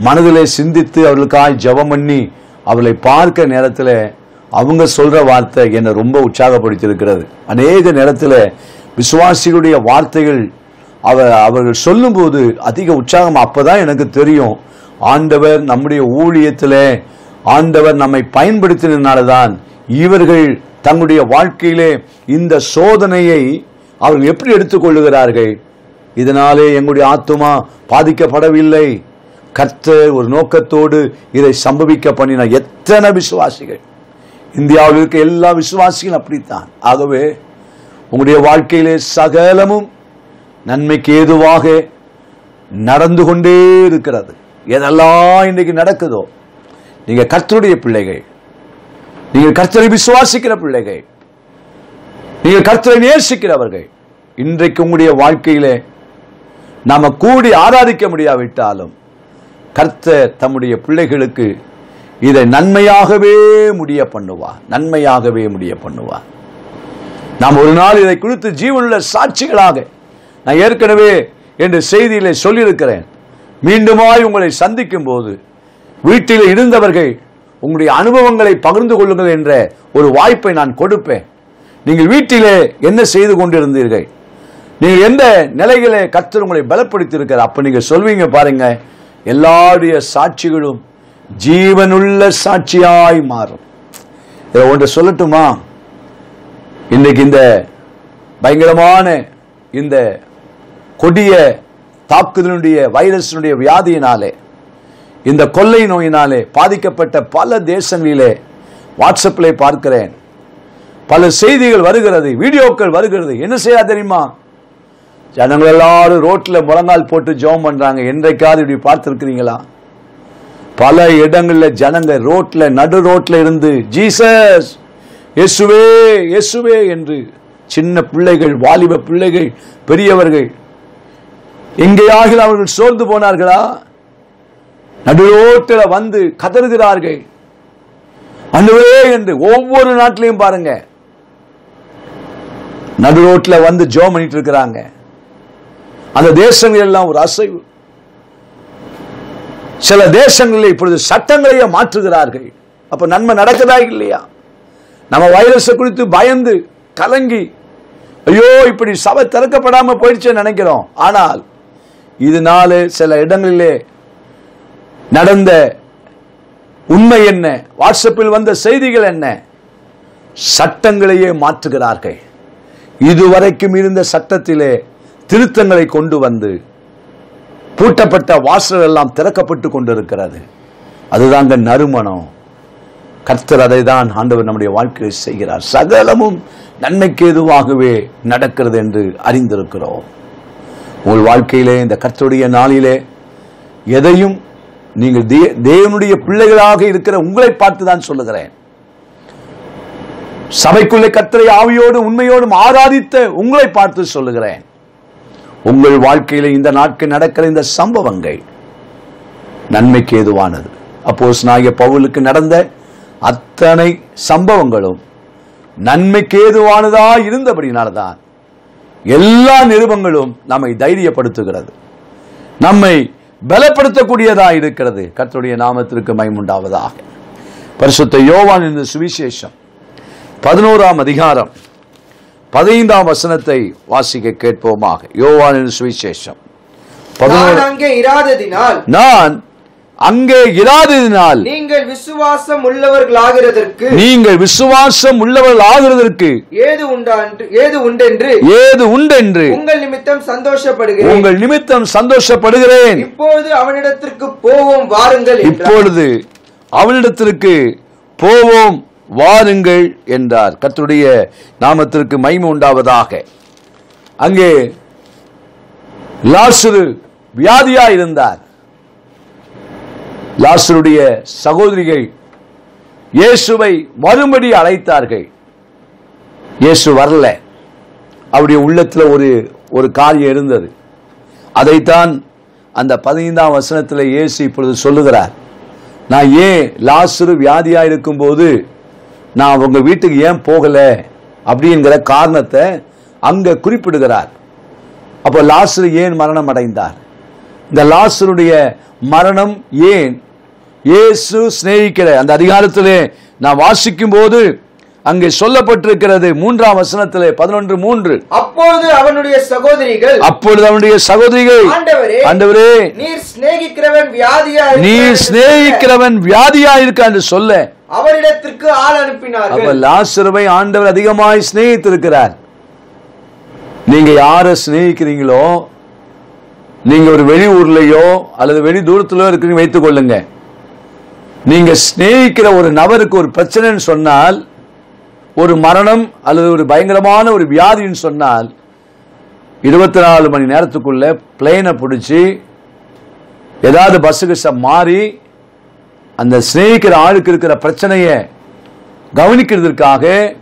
மனதிலே சிந்தித்து அவர்களுக்காய் ஜெபம் பண்ணி அவளை பார்க்க நேரத்தில் அவங்க சொல்கிற வார்த்தை என்னை ரொம்ப உற்சாகப்படுத்தியிருக்கிறது. அநேக நேரத்தில் விசுவாசிகளுடைய வார்த்தைகள் அவ அவர்கள் சொல்லும்போது அதிக உற்சாகம் அப்போ தான் எனக்கு தெரியும். ஆண்டவர் நம்முடைய ஊழியத்தில் ஆண்டவர் நம்மை பயன்படுத்தினால தான் இவர்கள் தங்களுடைய வாழ்க்கையிலே இந்த சோதனையை அவர்கள் எப்படி எடுத்துக்கொள்ளுகிறார்கள்? இதனாலே எங்களுடைய ஆத்துமா பாதிக்கப்படவில்லை. கர்த்தர் ஒரு நோக்கத்தோடு இதை சம்பவிக்க பண்ணின எத்தனை விசுவாசிகள்? இந்தியாவில் இருக்க எல்லா விசுவாசிகளும் அப்படித்தான். ஆகவே உங்களுடைய வாழ்க்கையிலே சகலமும் நன்மைக்கு ஏதுவாக நடந்து கொண்டே இருக்கிறது. எதெல்லாம் இன்றைக்கு நடக்குதோ நீங்கள் கர்த்தருடைய பிள்ளைகள். நீங்கள் கர்த்தரை விசுவாசிக்கிற பிள்ளைகள். நீங்கள் கர்த்தரை நேசிக்கிறவர்கள். இன்றைக்கு உங்களுடைய வாழ்க்கையிலே நாம் கூடி ஆராதிக்க முடியாவிட்டாலும் கர்த்தர் தம்முடைய பிள்ளைகளுக்கு இதை நன்மையாகவே முடிய பண்ணுவார். நன்மையாகவே முடிய பண்ணுவார். நாம் ஒரு நாள் இதை குறித்து ஜீவனுள்ள சாட்சிகளாக நான் ஏற்கனவே என்ற செய்தியிலே சொல்லியிருக்கிறேன். மீண்டுமாய் உங்களை சந்திக்கும் போது வீட்டில் இருந்தவர்கள் உங்களுடைய அனுபவங்களை பகிர்ந்து கொள்ளுங்கள் என்ற ஒரு வாய்ப்பை நான் கொடுப்பேன். நீங்கள் வீட்டிலே என்ன செய்து கொண்டிருந்தீர்கள்? நீங்கள் எந்த நிலைகளை கத்தர் உங்களை பலப்படுத்தி அப்போ நீங்கள் சொல்வீங்க பாருங்க எல்லாருடைய சாட்சிகளும் ஜீவனுள்ள சாட்சியாய் மாறும். இதை ஒன்று சொல்லட்டுமா? இன்னைக்கு இந்த பயங்கரமான இந்த கொடிய தாக்குதலுடைய வைரஸினுடைய வியாதியினாலே இந்த கொள்ளை நோயினாலே பாதிக்கப்பட்ட பல தேசங்களிலே வாட்ஸ்அப்பில் பார்க்கிறேன். பல செய்திகள் வருகிறது வீடியோக்கள் வருகிறது. என்ன செய்யா தெரியுமா? ஜனங்கள் எல்லாரும் ரோட்டில் முழங்கால் போட்டு ஜெபம் பண்றாங்க. என்றைக்காவது இப்படி பார்த்துருக்கிறீங்களா? பல இடங்களில் ஜனங்க ரோட்டில் நடு ரோட்டில் இருந்து ஜீசஸ் எசுவே எசுவே என்று சின்ன பிள்ளைகள் வாலிப பிள்ளைகள் பெரியவர்கள் எங்கேயாக அவர்கள் சோர்ந்து போனார்களா? நடுரோட்டில் வந்து கதறுகிறார்கள். அன்றுவே என்று ஒவ்வொரு நாட்டிலையும் பாருங்க. நடுரோட்டில் வந்து ஜோ பண்ணிட்டு இருக்கிறாங்க. அந்த தேசங்கள் எல்லாம் ஒரு அசைவு. சில தேசங்களில் இப்பொழுது சட்டங்களையே மாற்றுகிறார்கள். அப்ப நன்மை நடக்குதா இல்லையா? நம்ம வைரஸ் குறித்து பயந்து கலங்கி ஐயோ இப்படி சபை திறக்கப்படாம போயிடுச்சுன்னு நினைக்கிறோம். ஆனால் இதனால சில இடங்களிலே நடந்த உண்மை என்ன? வாட்ஸ்அப்பில் வந்த செய்திகள் என்ன? சட்டங்களையே மாற்றுகிறார்கள். இதுவரைக்கும் இருந்த சட்டத்திலே திருத்தங்களை கொண்டு வந்து பூட்டப்பட்ட வாசல் எல்லாம் திறக்கப்பட்டு கொண்டிருக்கிறது. அதுதாங்க நறுமணம். கர்த்தர் அதை தான் ஆண்டவர் நம்முடைய வாழ்க்கையில் செய்கிறார். சகலமும் நன்மைக்கு எதுவாகவே நடக்கிறது என்று அறிந்திருக்கிறோம். உங்கள் வாழ்க்கையிலே இந்த கர்த்தருடைய நாளிலே எதையும் நீங்கள் தே- தேவனுடைய பிள்ளைகளாக இருக்கிற உங்களை பார்த்து தான் சொல்லுகிறேன். சபைக்குள்ளே கர்த்தரை ஆவியோடும் உண்மையோடும் ஆராதித்த உங்களை பார்த்து சொல்லுகிறேன். உங்கள் வாழ்க்கையில இந்த நாட்கள் நடக்கிற இந்த சம்பவங்கள் நன்மைக்கு ஏதுவானது. அப்போஸ் நாய பவுலுக்கு நடந்த அத்தனை சம்பவங்களும் நன்மைக்கு ஏதுவானதா இருந்தபடினால்தான் எல்லா நிருபங்களும் நம்மை தைரியப்படுத்துகிறது. நம்மை பலப்படுத்தக்கூடியதா இருக்கிறது. கர்த்தருடைய நாமத்திற்கு மைமுண்டாவதாக பரிசுத்த யோவான் இந்த சுவிசேஷம் பதினோராம் அதிகாரம் பதினைந்தாம் வசனத்தை வாசிக்க கேட்போமாக. யோவானின் சுவிசேஷம் பதினோரு அங்கே இராததினால் நான் அங்கே இராததினால் நீங்கள் விசுவாசம் உள்ளவர்களாகிறதற்கு நீங்கள் விசுவாசம் உள்ளவர்கள் ஆகிறதற்கு ஏது உண்டான்று ஏது உண்டென்று ஏது உண்டென்று உங்கள் நிமித்தம் சந்தோஷப்படுகிறேன். உங்கள் நிமித்தம் சந்தோஷப்படுகிறேன். இப்பொழுது அவனிடத்திற்கு போவோம் வாருங்கள் என்றார். இப்பொழுது அவனிடத்திற்கு போவோம் வாருங்கள் என்றார். கர்த்தருடைய நாமத்திற்கு மகிமை உண்டாவதாக. அங்கே லாசரு வியாதியா இருந்தார் லாசருடைய சகோதரிகள் இயேசுவை மறுபடி அழைத்தார்கள். இயேசு வரல. அவருடைய உள்ளத்தில் ஒரு ஒரு காரியம் இருந்தது. அதைத்தான் அந்த பதினைந்தாம் வசனத்தில் இயேசு இப்பொழுது சொல்லுகிறார். நான் ஏன் லாசுரு வியாதியாக இருக்கும்போது நான் உங்கள் வீட்டுக்கு ஏன் போகலை? அப்படிங்கிற காரணத்தை அங்கே குறிப்பிடுகிறார். அப்போ லாசுரு ஏன் மரணம் அடைந்தார்? இந்த லாசருடைய மரணம் ஏன் இயேசு சிநேகிக்கிற அந்த அதிகாரத்திலே நான் வாசிக்கும் போது அங்கே சொல்லப்பட்டிருக்கிறது மூன்றாம் வசனத்திலே பதினொன்று மூன்று. அப்பொழுது அவனுடைய சகோதரிகள் அப்பொழுது அவனுடைய சகோதரிகள் ஆண்டவரே நீர் சிநேகிக்கிறவன் வியாதியா நீ இருக்கிறான் என்று சொல்ல, சிநேகிக்கிறவன் வியாதியா இருக்கான்னு சொல்ல. அவரிடத்திற்கு ஆள் அப்ப அனுப்பினார்கள் லாசருவை ஆண்டவர் அதிகமாய் சிநேகித்திருக்கிறார். நீங்க யாரை சிநேகிக்கிறீங்களோ நீங்க ஒரு வெளி ஊர்லயோ அல்லது வெளி தூரத்திலோ இருக்கிறீங்க வைத்துக் கொள்ளுங்க. நீங்க சிநேகிக்கிற ஒரு நபருக்கு ஒரு பிரச்சனைன்னு சொன்னால் ஒரு மரணம் அல்லது ஒரு பயங்கரமான ஒரு வியாதின்னு சொன்னால் இருபத்தி நாலு மணி நேரத்துக்குள்ள பிளேனை பிடிச்சி ஏதாவது பஸ்ஸுக்கு மாறி அந்த சிநேகிக்கிற ஆளுக்கு இருக்கிற பிரச்சனையை கவனிக்கிறதுக்காக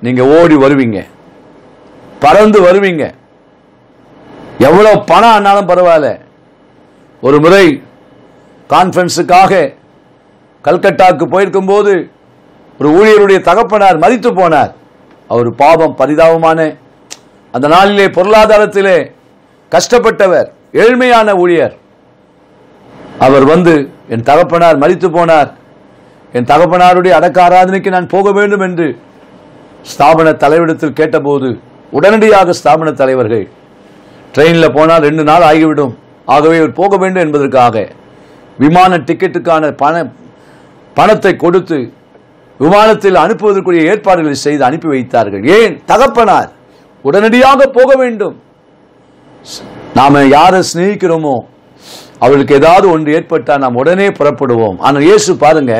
நீங்க ஓடி வருவீங்க. பறந்து வருவீங்க. எவ்வளவு பணம் ஆனாலும் பரவாயில்ல. ஒரு முறை கான்ஃபரன்ஸுக்காக கல்கட்டாவுக்கு போயிருக்கும் போது ஒரு ஊழியருடைய தகப்பனார் மதித்து போனார். அவர் பாவம் பரிதாபமான அந்த நாளிலே பொருளாதாரத்திலே கஷ்டப்பட்டவர் ஏழ்மையான ஊழியர். அவர் வந்து என் தகப்பனார் மறித்து போனார். என் தகப்பனாருடைய அடக்க ஆராதனைக்கு நான் போக வேண்டும் என்று ஸ்தாபன தலைவரிடத்தில் கேட்டபோது உடனடியாக ஸ்தாபன தலைவர்கள் ட்ரெயினில் போனால் ரெண்டு நாள் ஆகிவிடும். ஆகவே இவர் போக வேண்டும் என்பதற்காக விமான டிக்கெட்டுக்கான பண பணத்தை கொடுத்து விமானத்தில் அனுப்புவதற்குரிய ஏற்பாடுகளை செய்து அனுப்பி வைத்தார்கள். ஏன்? தகப்பனார் உடனடியாக போக வேண்டும். நாம யாரை சிநேகிக்கிறோமோ அவளுக்கு ஏதாவது ஒன்று ஏற்பட்டால் நாம் உடனே புறப்படுவோம். ஆனால் இயேசு பாருங்க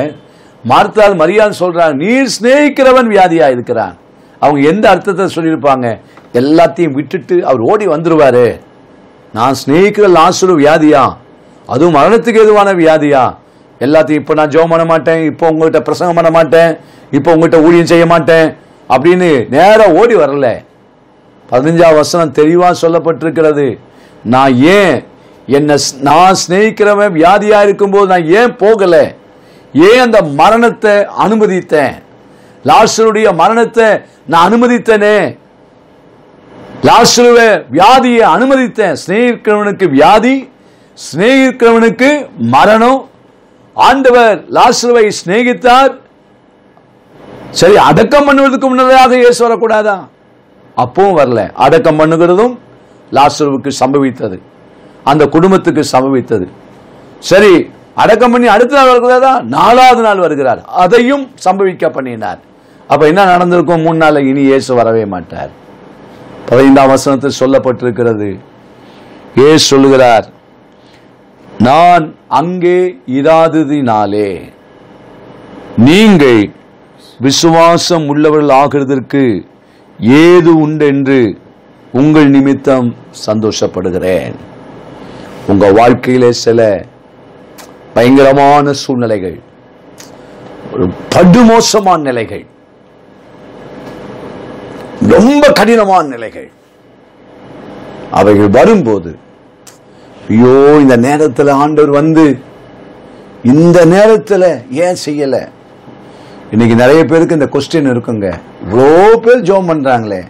மார்த்தால் மரியான் சொல்றாங்க நீர் சிநேகிக்கிறவன் வியாதியா இருக்கிறான் அவங்க எந்த அர்த்தத்தை சொல்லியிருப்பாங்க? எல்லாத்தையும் விட்டுட்டு அவர் ஓடி வந்துருவாரு. நான் சிநேகிக்கிற லாசுரு வியாதியா? அதுவும் மரணத்துக்கு எதுவான வியாதியா? எல்லாத்தையும் இப்போ நான் ஜெபம் பண்ண மாட்டேன் இப்போ உங்கள்கிட்ட பிரசங்கம் பண்ண மாட்டேன் இப்போ உங்கள்கிட்ட ஊழியம் செய்ய மாட்டேன் அப்படின்னு நேராக ஓடி வரல. பதினஞ்சாம் வசனம் தெளிவாக சொல்லப்பட்டிருக்கிறது. நான் ஏன் என்னை நான் சிநேகிக்கிறவன் வியாதியாக இருக்கும்போது நான் ஏன் போகலை? ஏன் அந்த மரணத்தை அனுமதித்தேன்? லாஸ்டருடைய மரணத்தை நான் அனுமதித்தேனே? லாஸ்டருவை வியாதியை அனுமதித்தேன். சிநேகிக்கிறவனுக்கு வியாதி சிநேகிக்கிறவனுக்கு மரணம் ஆண்டவர் லாசருவை சிநேகித்தார். சரி அடக்கம் பண்ணுவதற்கு முன்னதாக இயேசு வரக்கூடாதா? அப்பவும் வரல. அடக்கம் பண்ணுகிறதும் லாசருவுக்கு சம்பவித்தது. அந்த குடும்பத்துக்கு சம்பவித்தது. சரி அடக்கம் பண்ணி அடுத்த நாள் வரக்கூடாதா நாலாவது நாள் வருகிறார். அதையும் சம்பவிக்க பண்ணினார். அப்ப என்ன நடந்திருக்கும்? மூணு நாள் இனி இயேசு வரவே மாட்டார். பதினைந்தாம் வசனத்தில் சொல்லப்பட்டிருக்கிறது ஏ சொல்லுகிறார் நான் அங்கே இராததினாலே நீங்கள் விசுவாசம் உள்ளவர்கள் ஆகிறதற்கு ஏது உண்டென்று உங்கள் நிமித்தம் சந்தோஷப்படுகிறேன். உங்க வாழ்க்கையிலே சில பயங்கரமான சூழ்நிலைகள் ஒரு படுமோசமான நிலைகள் ரொம்ப கடினமான நிலைகள் அவைகள் வரும்போது ஐயோ இந்த நேரத்தில் ஆண்டவர் வந்து இந்த நேரத்தில் ஏன் செய்யல? இன்னைக்கு நிறைய பேருக்கு இந்த கொஸ்டின் இருக்குங்க. இவ்வளோ பேர் ஜோம் பண்றாங்களே.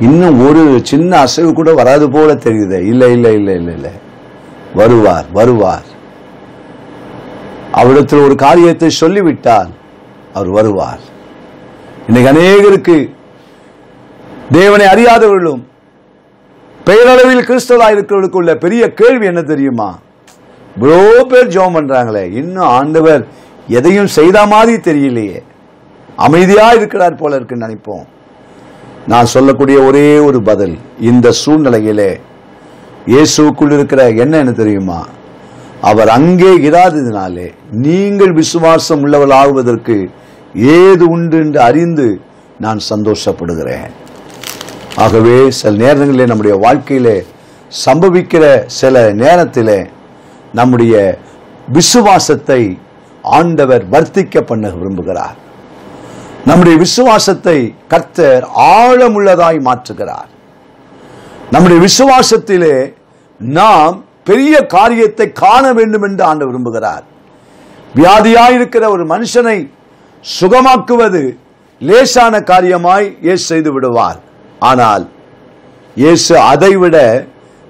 இன்னும் ஒரு சின்ன அசைவு கூட வராது போல தெரியுது. இல்லை இல்லை இல்லை இல்லை இல்லை. வருவார் வருவார். அவரிடத்தில் ஒரு காரியத்தை சொல்லிவிட்டால் அவர் வருவார். இன்னைக்கு அநேகருக்கு தேவனை அறியாதவர்களும் பெயரளவில் கிறிஸ்தவராக இருக்கிறவர்களுக்கு உள்ள பெரிய கேள்வி என்ன தெரியுமா? இவ்வளோ பேர் ஜெபம் பண்றாங்களே இன்னும் ஆண்டவர் எதையும் செய்த மாதிரி தெரியலையே. அமைதியா இருக்கிறார் போல இருக்குன்னு நினைப்போம். நான் சொல்லக்கூடிய ஒரே ஒரு பதில் இந்த சூழ்நிலையிலே இயேசுக்குள் இருக்கிற என்ன என்ன தெரியுமா? அவர் அங்கே இராததினாலே நீங்கள் விசுவாசம் உள்ளவள் ஆகுவதற்கு ஏது உண்டு என்று அறிந்து நான் சந்தோஷப்படுகிறேன். ஆகவே சில நேரங்களிலே நம்முடைய வாழ்க்கையிலே சம்பவிக்கிற சில நேரத்திலே நம்முடைய விசுவாசத்தை ஆண்டவர் வர்த்திக்க பண்ண விரும்புகிறார். நம்முடைய விசுவாசத்தை கர்த்தர் ஆழமுள்ளதாய் மாற்றுகிறார். நம்முடைய விசுவாசத்திலே நாம் பெரிய காரியத்தை காண வேண்டும் என்று ஆண்டு விரும்புகிறார். வியாதியாயிருக்கிற ஒரு மனுஷனை சுகமாக்குவது லேசான காரியமாய் ஏ செய்து விடுவார். ஆனால் இயேசு அதைவிட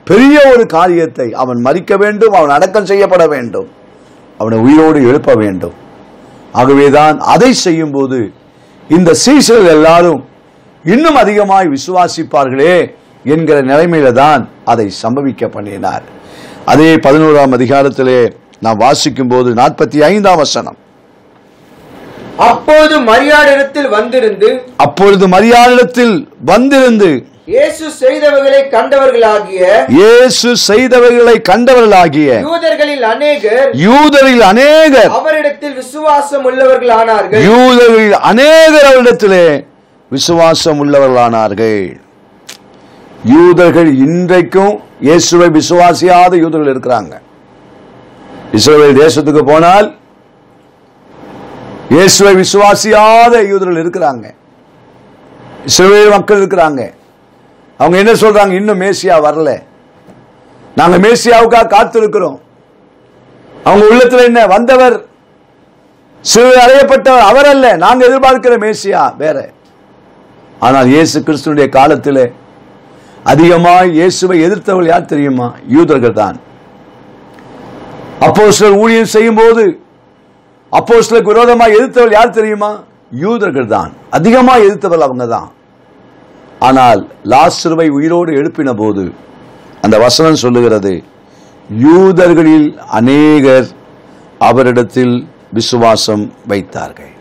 பெரிய ஒரு காரியத்தை அவன் மறிக்க வேண்டும் அவன் அடக்கம் செய்யப்பட வேண்டும் அவனை உயிரோடு எழுப்ப வேண்டும். ஆகவேதான் அதை செய்யும்போது இந்த சீசர்கள் எல்லாரும் இன்னும் அதிகமாய் விசுவாசிப்பார்களே என்கிற நிலைமையில தான் அதை சம்பவிக்க பண்ணினார் அதே பதினோராம் அதிகாரத்திலே நாம் வாசிக்கும் போது நாற்பத்தி ஐந்தாம் வசனம். அப்போது மரியாடிடத்தில் வந்திருந்து அப்பொழுது மரியாதையில் வந்திருந்து இயேசு செய்தவைகளை கண்டவர்களாகிய இயேசு செய்தவைகளை கண்டவர்களாகிய யூதர்களில் அநேகர் யூதரில் அநேகர் அவரிடத்தில் விசுவாசம் உள்ளவர்களானார்கள். யூதரில் அநேகர் அவரிடத்திலே விசுவாசம் உள்ளவர்களானார்கள். யூதர்கள் இன்றைக்கும் இயேசுவை விசுவாசியாத யூதர்கள் இருக்கிறாங்க. இஸ்ரவேல் தேசத்துக்கு போனால் இயேசுவை விசுவாசியாத யூதர்கள் இருக்கிறாங்க. இஸ்ரேல் மக்கள் இருக்கிறாங்க. அவங்க என்ன சொல்றாங்க? இன்னும் மேசியா வரல. நாங்க மேசியாவுக்காக காத்திருக்கிறோம். அவங்க உள்ளத்துல என்ன? வந்தவர். சிறு அறையப்பட்டவர். அவர் அல்ல. நாங்க எதிர்பார்க்கிற மேசியா வேற. ஆனால் இயேசு கிறிஸ்துடைய காலத்தில் அதிகமாக இயேசுவை எதிர்த்தவர்கள் யார் தெரியுமா? யூதர்கள் தான் அப்போ சிலர் ஊழியம் செய்யும் போது அப்போஸ்தலருக்கு விரோதமாக எதிர்த்தவர்கள் யார் தெரியுமா? யூதர்கள் தான் அதிகமாக எதிர்த்தவர்கள் அவங்க தான் ஆனால் லாஸ்ருவை உயிரோடு எழுப்பின போது அந்த வசனம் சொல்லுகிறது யூதர்களில் அநேகர் அவரிடத்தில் விசுவாசம் வைத்தார்கள்.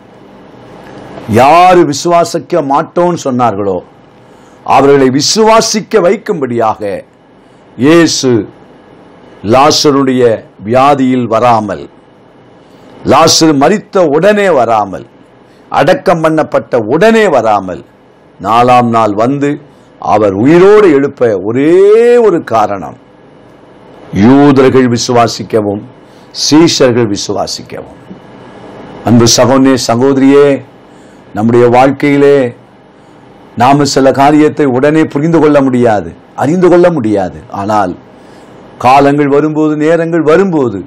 யார் விசுவாசிக்க மாட்டோம்னு சொன்னார்களோ அவர்களை விசுவாசிக்க வைக்கும்படியாக இயேசு லாசருடைய வியாதியில் வராமல் லாசர் மறித்த உடனே வராமல் அடக்கம் பண்ணப்பட்ட உடனே வராமல் நாலாம் நாள் வந்து அவர் உயிரோடு எழுப்ப ஒரே ஒரு காரணம். யூதர்கள் விசுவாசிக்கவும் சீஷர்கள் விசுவாசிக்கவும். அன்பு சகோனே சகோதரியே நம்முடைய வாழ்க்கையிலே நாம சில காரியத்தை உடனே புரிந்து கொள்ள முடியாது அறிந்து கொள்ள முடியாது. ஆனால் காலங்கள் வரும்போது நேரங்கள் வரும்போது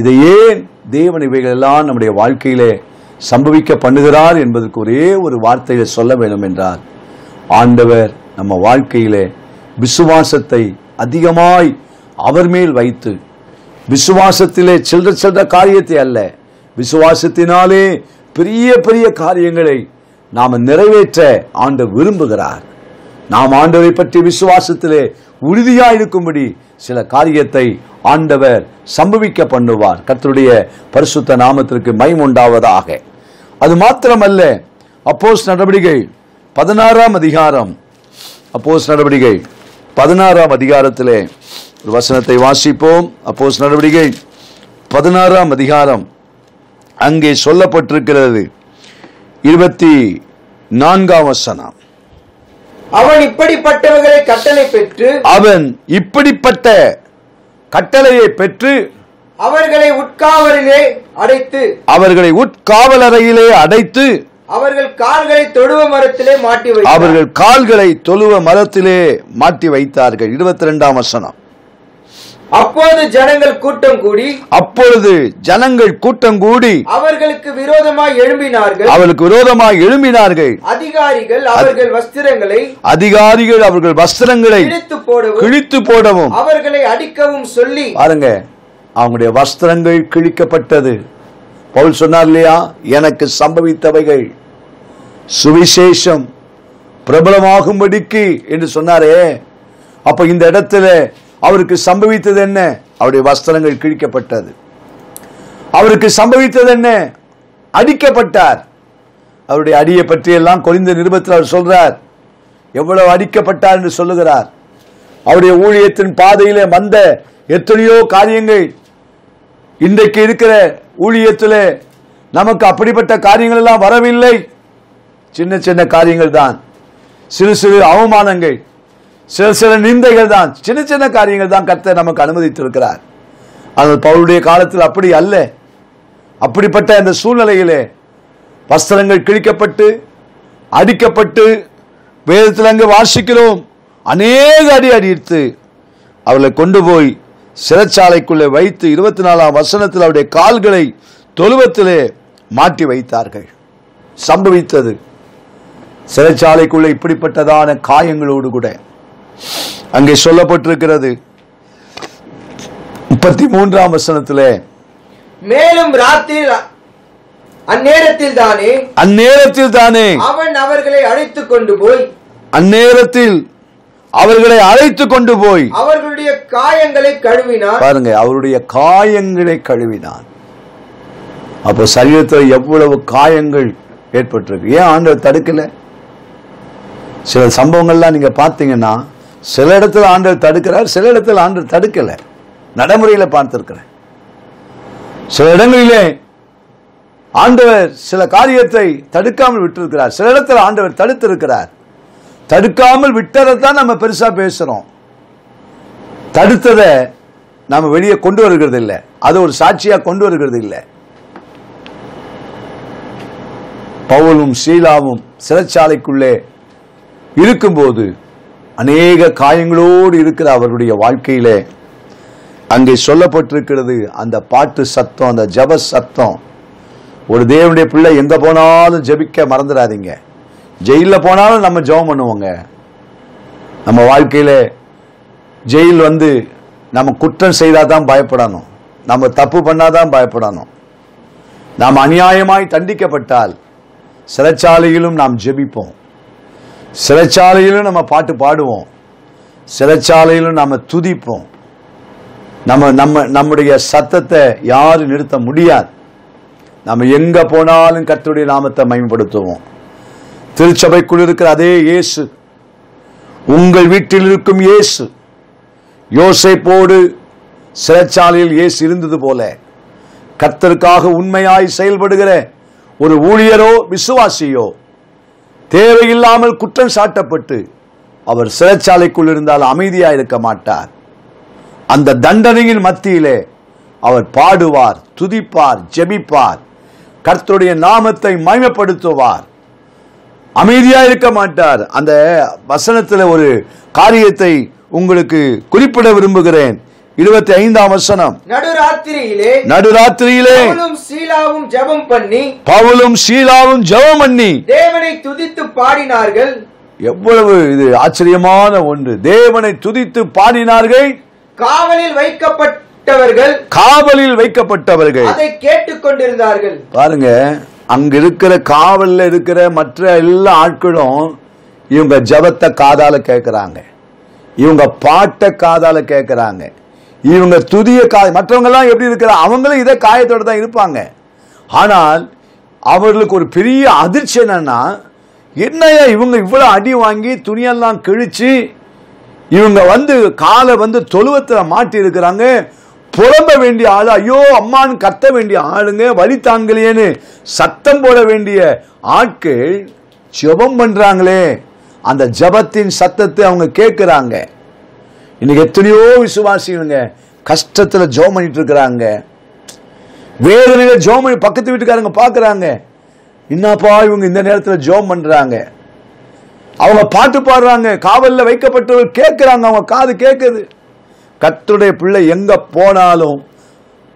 இதை ஏன் தேவன் இவைகளெல்லாம் நம்முடைய வாழ்க்கையிலே சம்பவிக்க பண்ணுகிறார் என்பதற்கு ஒரே ஒரு வார்த்தையை சொல்ல வேண்டும் என்றால் ஆண்டவர் நம்ம வாழ்க்கையிலே விசுவாசத்தை அதிகமாய் அவர் மேல் வைத்து விசுவாசத்திலே சில்ற சில்ற காரியத்தை அல்ல விசுவாசத்தினாலே பெரிய பெரிய காரியங்களை நாம் நிறைவேற்ற ஆண்டு விரும்புகிறார். நாம் ஆண்டவரை பற்றி விசுவாசத்திலே உறுதியா இருக்கும்படி சில காரியத்தை ஆண்டவர் சம்பவிக்க பண்ணுவார். கர்த்தருடைய பரிசுத்த நாமத்திற்கு மைமுண்டாவதாக அது மாத்திரமல்ல அப்போஸ் நடவடிக்கை பதினாறாம் அதிகாரம். அப்போஸ் நடவடிக்கை பதினாறாம் அதிகாரத்திலே ஒரு வசனத்தை வாசிப்போம். அப்போஸ் நடவடிக்கை பதினாறாம் அதிகாரம். அங்கே சொல்லப்பட்டிருக்கிறது இருபத்தி நான்காம் வசனம். அவன் இப்படிப்பட்டவர்களை கட்டளை பெற்று அவன் இப்படிப்பட்ட கட்டளையை பெற்று அவர்களை உட்காவலிலே அடைத்து அவர்களை உட்காவலறையிலே அடைத்து அவர்கள் கால்களை தொடுவ மரத்திலே மாட்டி அவர்கள் கால்களை தொழுவ மரத்திலே மாட்டி வைத்தார்கள். இருபத்தி ரெண்டாம் வசனம். அப்போது ஜனங்கள் கூட்டம் கூடி அப்பொழுது ஜனங்கள் கூட்டம் கூடி அவர்களுக்கு விரோதமாய் எழும்பினார்கள். அவளுக்கு விரோதமாக எழும்பினார்கள். அதிகாரிகள் அவர்கள் வஸ்திரங்களை அதிகாரிகள் அவர்கள் வஸ்திரங்களை இழுத்து போடவும் கிழித்து போடவும் அவர்களை அடிக்கவும் சொல்லி பாருங்க அவங்களுடைய வஸ்திரங்கள் கிழிக்கப்பட்டது. பவுல் சொன்னார் இல்லையா? எனக்கு சம்பவித்தவைகள் சுவிசேஷம் பிரபலமாகும்படிக்கு என்று சொன்னாரே. அப்ப இந்த இடத்துல அவருக்கு சம்பவித்தது என்ன? அவருடைய வஸ்திரங்கள் கிழிக்கப்பட்டது. அவருக்கு சம்பவித்தது என்ன? அடிக்கப்பட்டார். அவருடைய அடியை பற்றி எல்லாம் நிருபத்தில் அவர் சொல்றார். எவ்வளவு அடிக்கப்பட்டார் என்று சொல்லுகிறார். அவருடைய ஊழியத்தின் பாதையிலே வந்த எத்தனையோ காரியங்கள் இன்றைக்கு இருக்கிற ஊழியத்திலே நமக்கு அப்படிப்பட்ட காரியங்கள் எல்லாம் வரவில்லை. சின்ன சின்ன காரியங்கள் தான். சிறு சிறு அவமானங்கள். சில சில நிந்தைகள் தான் சின்ன சின்ன காரியங்கள் தான் கர்த்தர் நமக்கு அனுமதித்திருக்கிறார். ஆனால் பவுளுடைய காலத்தில் அப்படி அல்ல. அப்படிப்பட்ட அந்த சூழ்நிலையிலே வஸ்திரங்கள் கிழிக்கப்பட்டு அடிக்கப்பட்டு வேதத்தில் அங்கு வாசிக்கிறோம். அநேக அடி அடித்து அவளை கொண்டு போய் சிறைச்சாலைக்குள்ளே வைத்து இருபத்தி நாலாம் வசனத்தில் அவருடைய கால்களை தொழுவத்திலே மாட்டி வைத்தார்கள். சம்பவித்தது. சிறைச்சாலைக்குள்ளே இப்படிப்பட்டதான காயங்களோடு கூட. அங்கே சொல்லப்பட்டிருக்கிறது. முப்பத்தி மூன்றாம் வசனத்திலே மேலும் ராத்திரி அந்நேரத்தில் தானே அந்நேரத்தில் தானே அவன் அவர்களை அழைத்துக் கொண்டு போய் அந்நேரத்தில் அவர்களை அழைத்து கொண்டு போய் அவர்களுடைய காயங்களை கழுவினார் பாருங்க அவருடைய காயங்களை கழுவினான். அப்போ சரீரத்தில் எவ்வளவு காயங்கள் ஏற்பட்டிருக்கு? ஏன் ஆண்டவர் தடுக்கல? சில சம்பவங்கள்லாம் நீங்க பார்த்தீங்கன்னா சில இடத்துல ஆண்டவர் தடுக்கிறார் சில இடத்துல ஆண்டவர் தடுக்கல. நடைமுறையில பார்த்திருக்கிறேன். சில இடங்களிலே ஆண்டவர் சில காரியத்தை தடுக்காமல் விட்டிருக்கிறார். சில இடத்துல ஆண்டவர் தடுத்திருக்கிறார். தடுக்காமல் விட்டதை தான் நம்ம பெருசா பேசுறோம். தடுத்ததை நாம வெளியே கொண்டு வருகிறது இல்லை அது ஒரு சாட்சியா கொண்டு வருகிறது இல்லை பவுலும் சீலாவும் சிறைச்சாலைக்குள்ளே இருக்கும்போது அநேக காயங்களோடு இருக்கிற அவருடைய வாழ்க்கையிலே அங்கே சொல்லப்பட்டிருக்கிறது அந்த பாட்டு சத்தம் அந்த ஜப சத்தம். ஒரு தேவனுடைய பிள்ளை எங்க போனாலும் ஜெபிக்க மறந்துடாதீங்க. ஜெயிலில் போனாலும் நம்ம ஜெபம் பண்ணுவோங்க. நம்ம வாழ்க்கையில் ஜெயில் வந்து நம்ம குற்றம் செய்தால் தான் பயப்படணும். நம்ம தப்பு பண்ணாதான் பயப்படணும். நாம் அநியாயமாய் தண்டிக்கப்பட்டால் சிறைச்சாலையிலும் நாம் ஜெபிப்போம். சிறைச்சாலையிலும் நம்ம பாட்டு பாடுவோம். சிறைச்சாலையிலும் நம்ம துதிப்போம். நம்ம நம்ம நம்முடைய சத்தத்தை யாரும் நிறுத்த முடியாது. நம்ம எங்க போனாலும் கர்த்தருடைய நாமத்தை மேம்படுத்துவோம் திருச்சபைக்குள் இருக்கிற அதே இயேசு உங்கள் வீட்டில் இருக்கும் இயேசு யோசைப்போடு சிறைச்சாலையில் இயேசு இருந்தது போல கர்த்தருக்காக உண்மையாய் செயல்படுகிற ஒரு ஊழியரோ விசுவாசியோ தேவையில்லாமல் குற்றம் சாட்டப்பட்டு அவர் சிறைச்சாலைக்குள் இருந்தால் அமைதியாக இருக்க மாட்டார். அந்த தண்டனையின் மத்தியிலே அவர் பாடுவார் துதிப்பார் ஜெபிப்பார். கர்த்தருடைய நாமத்தை மயமப்படுத்துவார் அமைதியாக இருக்க மாட்டார். அந்த வசனத்தில் ஒரு காரியத்தை உங்களுக்கு குறிப்பிட விரும்புகிறேன். இருபத்தி ஐந்தாம் வசனம். நடுராத்திரியிலே நடுராத்திரியிலே பவுலும் சீலாவும் ஜெபம் பண்ணி பவுலும் சீலாவும் ஜெபம் பண்ணி தேவனை துதித்து பாடினார்கள். எவ்வளவு இது ஆச்சரியமான ஒன்று. தேவனை துதித்து பாடினார்கள். காவலில் வைக்கப்பட்டவர்கள் காவலில் வைக்கப்பட்டவர்கள். அதை கேட்டுக் கொண்டிருந்தார்கள். பாருங்க அங்க இருக்கிற காவல்ல இருக்கிற மற்ற எல்லா ஆட்களும் இவங்க ஜபத்தை காதால கேட்கிறாங்க இவங்க பாட்டை காதால கேட்கிறாங்க இவங்க துதிய காய் மற்றவங்கெல்லாம் எப்படி இருக்கிற அவங்களும் இதே காயத்தோட தான் இருப்பாங்க. ஆனால் அவர்களுக்கு ஒரு பெரிய அதிர்ச்சி என்னன்னா என்னையா இவங்க இவ்வளோ அடி வாங்கி துணியெல்லாம் கிழிச்சு இவங்க வந்து காலை வந்து தொழுவத்தில் மாட்டி இருக்கிறாங்க. புலம்ப வேண்டிய ஆளு ஐயோ அம்மான்னு கத்த வேண்டிய ஆளுங்க வழி தாங்கலையேன்னு சத்தம் போட வேண்டிய ஆட்கள் ஜெபம் பண்றாங்களே. அந்த ஜெபத்தின் சத்தத்தை அவங்க கேட்கிறாங்க. இன்னைக்கு எத்தனையோ விசுவாசிகளுங்க கஷ்டத்துல ஜெபம் பண்ணிட்டு இருக்கிறாங்க. வேதனையில ஜோம் பண்ணி பக்கத்து வீட்டுக்காரங்க பாக்குறாங்க. என்னப்பா இவங்க இந்த நேரத்தில் ஜெபம் பண்றாங்க? அவங்க பாட்டு பாடுறாங்க காவலில் வைக்கப்பட்டவர்கள் கேட்கிறாங்க அவங்க காது கேட்குது கத்தருடைய பிள்ளை எங்க போனாலும்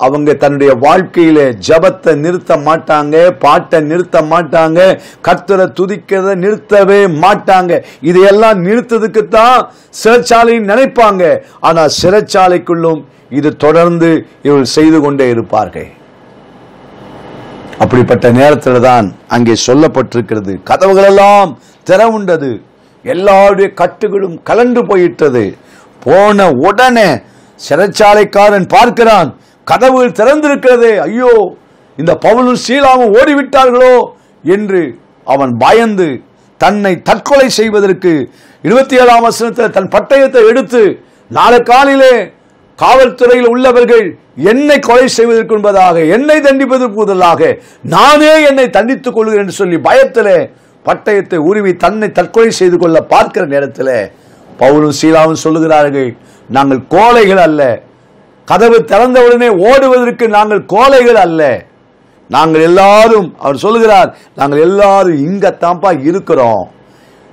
அவங்க தன்னுடைய வாழ்க்கையில ஜபத்தை நிறுத்த மாட்டாங்க பாட்டை நிறுத்த மாட்டாங்க கர்த்தரை துதிக்கிறத நிறுத்தவே மாட்டாங்க. இதையெல்லாம் நிறுத்ததுக்கு தான் சிறைச்சாலைன்னு நினைப்பாங்க. ஆனா சிறைச்சாலைக்குள்ளும் இது தொடர்ந்து இவர்கள் செய்து கொண்டே இருப்பார்கள். அப்படிப்பட்ட நேரத்தில் தான் அங்கே சொல்லப்பட்டிருக்கிறது. கதவுகளெல்லாம் திறவுண்டது எல்லாருடைய கட்டுகளும் கலண்டு போயிட்டது. போன உடனே சிறைச்சாலைக்காரன் பார்க்கிறான். கதவுகள் திறந்திருக்கிறதே. ஐயோ இந்த பவுலும் சீலாவும் ஓடிவிட்டார்களோ என்று அவன் பயந்து தன்னை தற்கொலை செய்வதற்கு இருபத்தி ஏழாம் வசனத்தில் தன் பட்டயத்தை எடுத்து நாளை காலையிலே காவல்துறையில் உள்ளவர்கள் என்னை கொலை செய்வதற்கு என்பதாக என்னை தண்டிப்பதற்கு முதலாக நானே என்னை தண்டித்துக் கொள்கிறேன் என்று சொல்லி பயத்திலே பட்டயத்தை உருவி தன்னை தற்கொலை செய்து கொள்ள பார்க்கிற நேரத்தில் பவுலும் சீலாவும் சொல்லுகிறார்கள் நாங்கள் கோழைகள் அல்ல கதவு திறந்தவுடனே ஓடுவதற்கு நாங்கள் கோலைகள் அல்ல. நாங்கள் எல்லாரும் அவர் சொல்லுகிறார் நாங்கள் எல்லாரும் இங்கத்தான்ப்பா இருக்கிறோம்.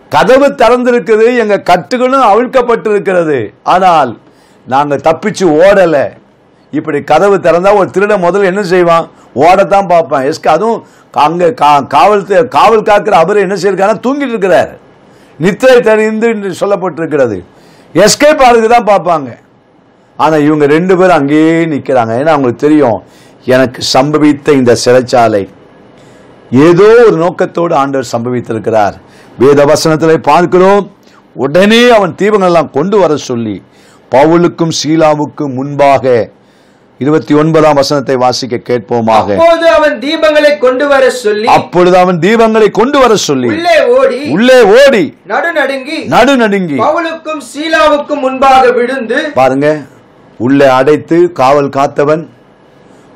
கதவு திறந்திருக்குது எங்க கட்டுகளும் அவிழ்க்கப்பட்டிருக்கிறது. ஆனால் நாங்கள் தப்பிச்சு ஓடல. இப்படி கதவு திறந்தா ஒரு திருட முதல்ல என்ன செய்வான்? ஓடத்தான் பார்ப்பான். எஸ்க அதுவும் அங்கே கா- காவல் காவல் காக்கிற அவர் என்ன செய்யிருக்காருன்னா தூங்கிட்டு இருக்கிறார். நித்திரை தெரிந்து என்று சொல்லப்பட்டிருக்கிறது. எஸ்கேப் ஆளுக்கு தான் பார்ப்பாங்க. ஆனா இவங்க ரெண்டு பேரும் அங்கேயே நிக்கிறாங்க. ஏன்னா அவங்களுக்கு தெரியும் எனக்கு சம்பவித்த இந்த சிறைச்சாலை. ஏதோ ஒரு நோக்கத்தோடு ஆண்டவர் சம்பவித்திருக்கிறார். வேத வசனத்திலே பார்க்கிறோம் உடனே அவன் தீபங்கள் எல்லாம் கொண்டு வர சொல்லி பவுலுக்கும் சீலாவுக்கும் முன்பாக இருபத்தி ஒன்பதாம் வசனத்தை வாசிக்க கேட்போமாக. அவன் தீபங்களை கொண்டு வர சொல்லி அப்பொழுது அவன் தீபங்களை கொண்டு வர சொல்லி உள்ளே ஓடி உள்ளே ஓடி நடுநடுங்கி நடு நடுங்கி பவுலுக்கும் சீலாவுக்கும் முன்பாக விழுந்து பாருங்க உள்ளே அடைத்து காவல் காத்தவன்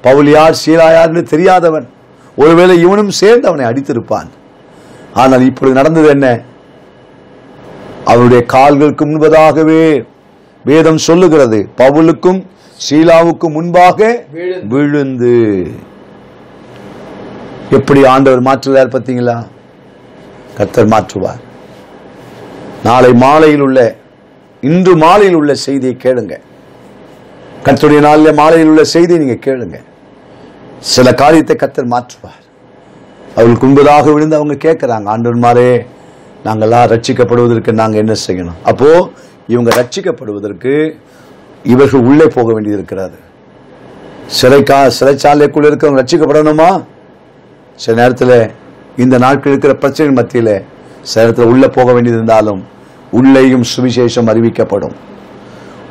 பவுல் யார் சீலா யார்னு தெரியாதவன். ஒருவேளை இவனும் சேர்ந்து அவனை அடித்திருப்பான். ஆனால் இப்படி நடந்தது என்ன? அவருடைய கால்களுக்கு முன்பதாகவே வேதம் சொல்லுகிறது. பவுலுக்கும் சீலாவுக்கு முன்பாக விழுந்து. எப்படி ஆண்டவர் மாற்றுகிறார் பார்த்தீங்களா? கர்த்தர் மாற்றுவார். நாளை மாலையில் உள்ள இன்று மாலையில் உள்ள செய்தியை கேளுங்க. கத்துடைய நாளில் மாலையில் உள்ள செய்தி நீங்க கேளுங்க. சில காரியத்தை கத்தர் மாற்றுவார். அவர்களுக்கு முன்பதாக விழுந்து அவங்க கேட்கிறாங்க ஆண்டவன்மாரே நாங்கள்லாம் ரட்சிக்கப்படுவதற்கு நாங்கள் என்ன செய்யணும்? அப்போ இவங்க ரட்சிக்கப்படுவதற்கு இவர்கள் உள்ளே போக வேண்டியது இருக்கிறாரு சிறைக்கா சிறைச்சாலைக்குள்ள இருக்கிறவங்க ரட்சிக்கப்படணுமா? சில நேரத்தில் இந்த நாட்கள் இருக்கிற பிரச்சனை மத்தியில் சில நேரத்தில் உள்ளே போக வேண்டியது இருந்தாலும் உள்ளேயும் சுவிசேஷம் அறிவிக்கப்படும்.